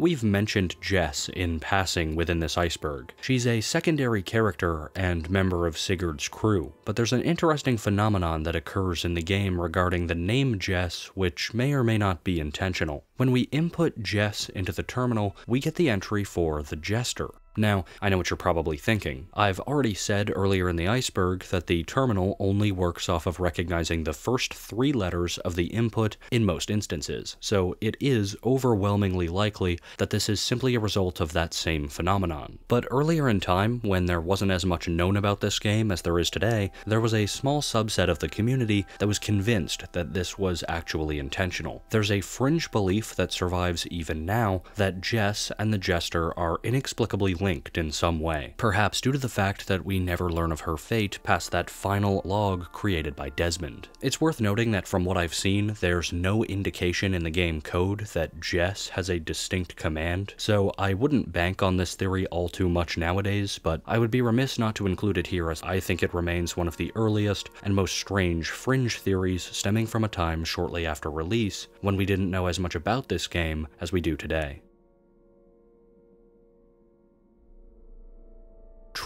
We've mentioned Jess in passing within this iceberg. She's a secondary character and member of Sigurd's crew, but there's an interesting phenomenon that occurs in the game regarding the name Jess, which may or may not be intentional. When we input Jess into the terminal, we get the entry for the Jester. Now, I know what you're probably thinking. I've already said earlier in the iceberg that the terminal only works off of recognizing the first three letters of the input in most instances, so it is overwhelmingly likely that this is simply a result of that same phenomenon. But earlier in time, when there wasn't as much known about this game as there is today, there was a small subset of the community that was convinced that this was actually intentional. There's a fringe belief that survives even now that Jess and the Jester are inexplicably linked in some way, perhaps due to the fact that we never learn of her fate past that final log created by Desmond. It's worth noting that from what I've seen, there's no indication in the game code that Jess has a distinct command, so I wouldn't bank on this theory all too much nowadays, but I would be remiss not to include it here as I think it remains one of the earliest and most strange fringe theories stemming from a time shortly after release when we didn't know as much about this game as we do today.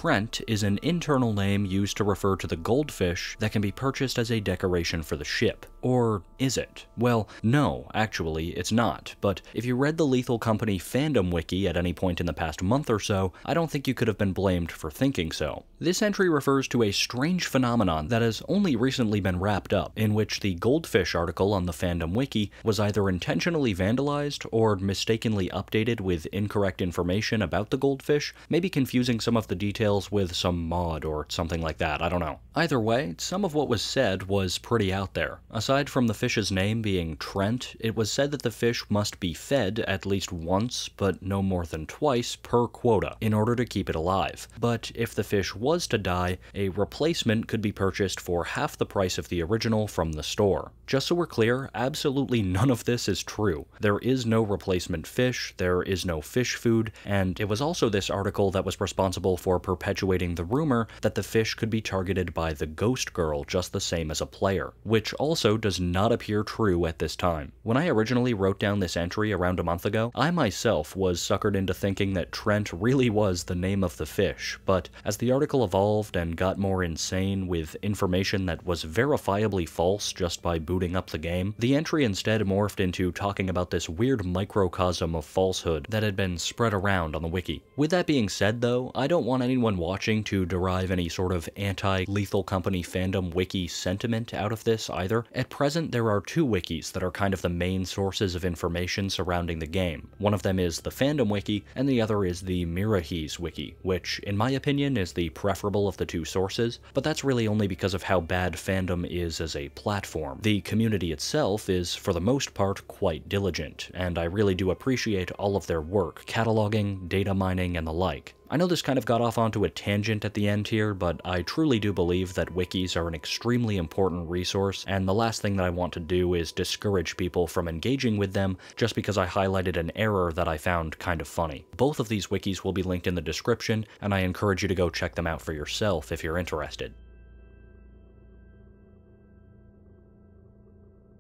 Trent is an internal name used to refer to the goldfish that can be purchased as a decoration for the ship. Or is it? Well, no, actually, it's not. But if you read the Lethal Company fandom wiki at any point in the past month or so, I don't think you could have been blamed for thinking so. This entry refers to a strange phenomenon that has only recently been wrapped up, in which the goldfish article on the fandom wiki was either intentionally vandalized or mistakenly updated with incorrect information about the goldfish, maybe confusing some of the details with some mod or something like that, I don't know. Either way, some of what was said was pretty out there. Aside from the fish's name being Trent, it was said that the fish must be fed at least once, but no more than twice per quota, in order to keep it alive. But if the fish was to die, a replacement could be purchased for half the price of the original from the store. Just so we're clear, absolutely none of this is true. There is no replacement fish, there is no fish food, and it was also this article that was responsible for perpetuating the rumor that the fish could be targeted by the Ghost Girl just the same as a player, which also does not appear true at this time. When I originally wrote down this entry around a month ago, I myself was suckered into thinking that Trent really was the name of the fish, but as the article evolved and got more insane with information that was verifiably false just by booting up the game, the entry instead morphed into talking about this weird microcosm of falsehood that had been spread around on the wiki. With that being said though, I don't want anyone watching to derive any sort of anti-Lethal Company fandom wiki sentiment out of this either. At present, there are two wikis that are kind of the main sources of information surrounding the game. One of them is the Fandom Wiki, and the other is the Miraheze Wiki, which, in my opinion, is the preferable of the two sources, but that's really only because of how bad fandom is as a platform. The community itself is, for the most part, quite diligent, and I really do appreciate all of their work, cataloging, data mining, and the like. I know this kind of got off onto a tangent at the end here, but I truly do believe that wikis are an extremely important resource, and the last thing that I want to do is discourage people from engaging with them just because I highlighted an error that I found kind of funny. Both of these wikis will be linked in the description, and I encourage you to go check them out for yourself if you're interested.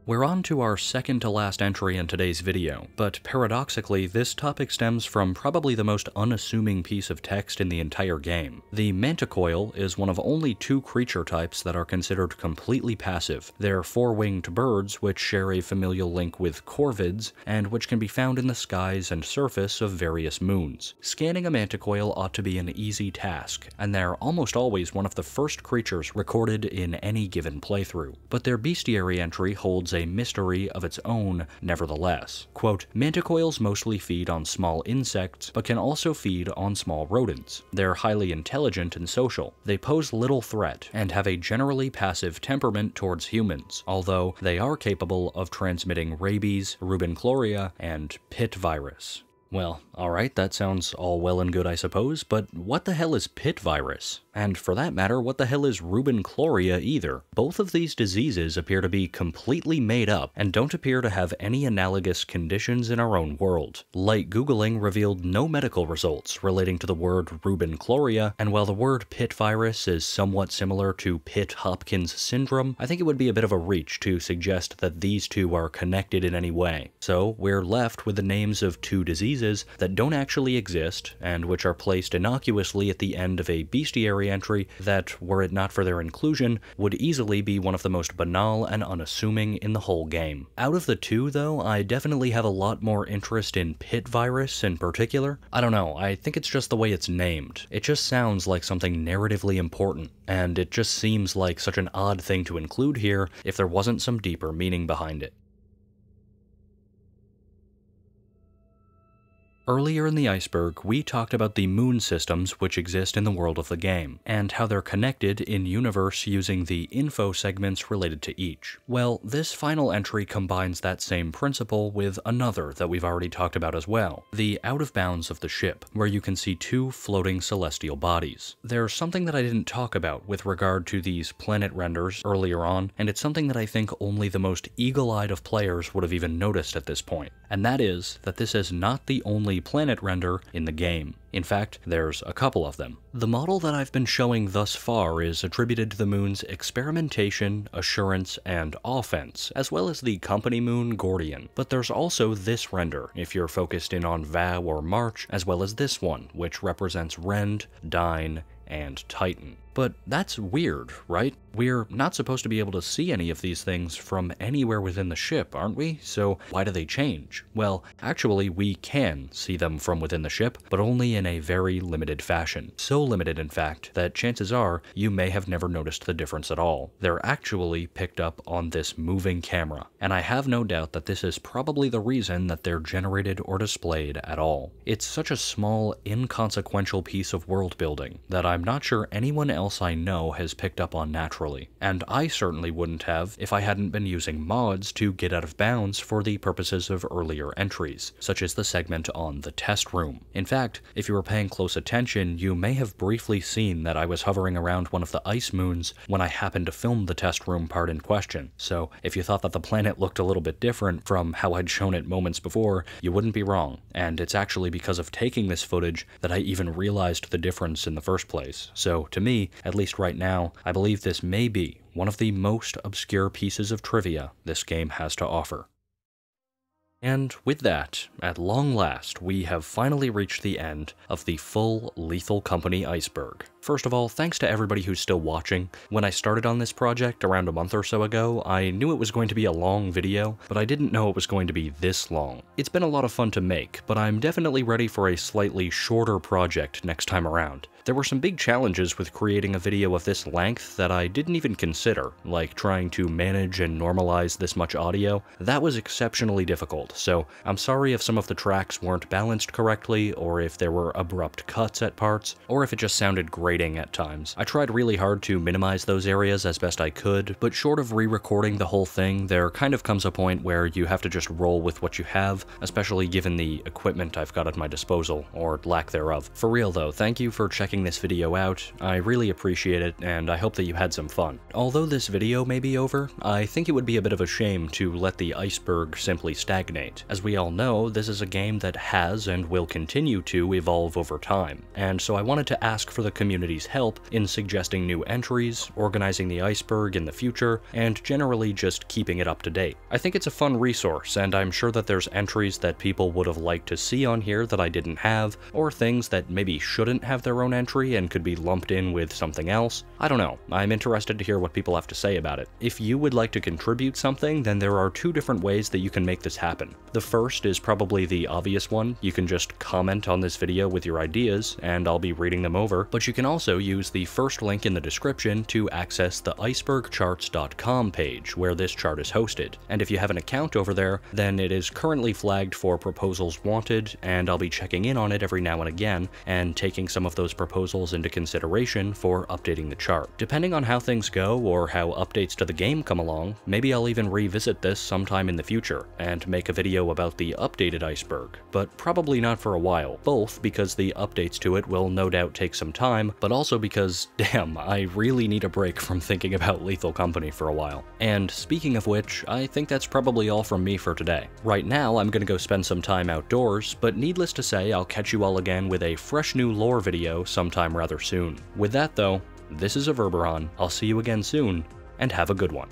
We're on to our second to last entry in today's video, but paradoxically, this topic stems from probably the most unassuming piece of text in the entire game. The Manticoil is one of only two creature types that are considered completely passive. They're four-winged birds which share a familial link with corvids, and which can be found in the skies and surface of various moons. Scanning a Manticoil ought to be an easy task, and they're almost always one of the first creatures recorded in any given playthrough. But their bestiary entry holds holds a mystery of its own, nevertheless. Quote, Manticoils mostly feed on small insects, but can also feed on small rodents. They're highly intelligent and social. They pose little threat, and have a generally passive temperament towards humans, although they are capable of transmitting rabies, rubencloria, and pit virus. Well, alright, that sounds all well and good, I suppose, but what the hell is pit virus? And for that matter, what the hell is rubencloria either? Both of these diseases appear to be completely made up and don't appear to have any analogous conditions in our own world. Light Googling revealed no medical results relating to the word rubencloria, and while the word pit virus is somewhat similar to Pitt-Hopkins syndrome, I think it would be a bit of a reach to suggest that these two are connected in any way. So we're left with the names of two diseases that don't actually exist, and which are placed innocuously at the end of a bestiary entry that, were it not for their inclusion, would easily be one of the most banal and unassuming in the whole game. Out of the two, though, I definitely have a lot more interest in Pit Virus in particular. I don't know, I think it's just the way it's named. It just sounds like something narratively important, and it just seems like such an odd thing to include here if there wasn't some deeper meaning behind it. Earlier in the iceberg, we talked about the moon systems which exist in the world of the game, and how they're connected in universe using the info segments related to each. Well, this final entry combines that same principle with another that we've already talked about as well, the out of bounds of the ship, where you can see two floating celestial bodies. There's something that I didn't talk about with regard to these planet renders earlier on, and it's something that I think only the most eagle-eyed of players would have even noticed at this point, and that is that this is not the only planet render in the game. In fact, there's a couple of them. The model that I've been showing thus far is attributed to the moon's experimentation, assurance, and offense, as well as the company moon Gordion. But there's also this render, if you're focused in on Vow or March, as well as this one, which represents Rend, Dine, and Titan. But that's weird, right? We're not supposed to be able to see any of these things from anywhere within the ship, aren't we? So why do they change? Well, actually, we can see them from within the ship, but only in a very limited fashion. So limited, in fact, that chances are you may have never noticed the difference at all. They're actually picked up on this moving camera, and I have no doubt that this is probably the reason that they're generated or displayed at all. It's such a small, inconsequential piece of world building that I'm not sure anyone else I know has picked up on naturally, and I certainly wouldn't have if I hadn't been using mods to get out of bounds for the purposes of earlier entries, such as the segment on the test room. In fact, if you were paying close attention, you may have briefly seen that I was hovering around one of the ice moons when I happened to film the test room part in question, so if you thought that the planet looked a little bit different from how I'd shown it moments before, you wouldn't be wrong, and it's actually because of taking this footage that I even realized the difference in the first place. So, to me, at least right now, I believe this may be one of the most obscure pieces of trivia this game has to offer. And with that, at long last, we have finally reached the end of the full Lethal Company iceberg. First of all, thanks to everybody who's still watching. When I started on this project around a month or so ago, I knew it was going to be a long video, but I didn't know it was going to be this long. It's been a lot of fun to make, but I'm definitely ready for a slightly shorter project next time around. There were some big challenges with creating a video of this length that I didn't even consider, like trying to manage and normalize this much audio. That was exceptionally difficult, so I'm sorry if some of the tracks weren't balanced correctly, or if there were abrupt cuts at parts, or if it just sounded at times. I tried really hard to minimize those areas as best I could, but short of re-recording the whole thing, there kind of comes a point where you have to just roll with what you have, especially given the equipment I've got at my disposal, or lack thereof. For real though, thank you for checking this video out. I really appreciate it, and I hope that you had some fun. Although this video may be over, I think it would be a bit of a shame to let the iceberg simply stagnate. As we all know, this is a game that has and will continue to evolve over time, and so I wanted to ask for the community's help in suggesting new entries, organizing the iceberg in the future, and generally just keeping it up to date. I think it's a fun resource, and I'm sure that there's entries that people would have liked to see on here that I didn't have, or things that maybe shouldn't have their own entry and could be lumped in with something else. I don't know. I'm interested to hear what people have to say about it. If you would like to contribute something, then there are two different ways that you can make this happen. The first is probably the obvious one. You can just comment on this video with your ideas, and I'll be reading them over, but you can also use the first link in the description to access the icebergcharts.com page where this chart is hosted. And if you have an account over there, then it is currently flagged for proposals wanted, and I'll be checking in on it every now and again and taking some of those proposals into consideration for updating the chart. Depending on how things go or how updates to the game come along, maybe I'll even revisit this sometime in the future and make a video about the updated iceberg, but probably not for a while, both because the updates to it will no doubt take some time, but also because, damn, I really need a break from thinking about Lethal Company for a while. And speaking of which, I think that's probably all from me for today. Right now, I'm gonna go spend some time outdoors, but needless to say, I'll catch you all again with a fresh new lore video sometime rather soon. With that though, this is Everberon, I'll see you again soon, and have a good one.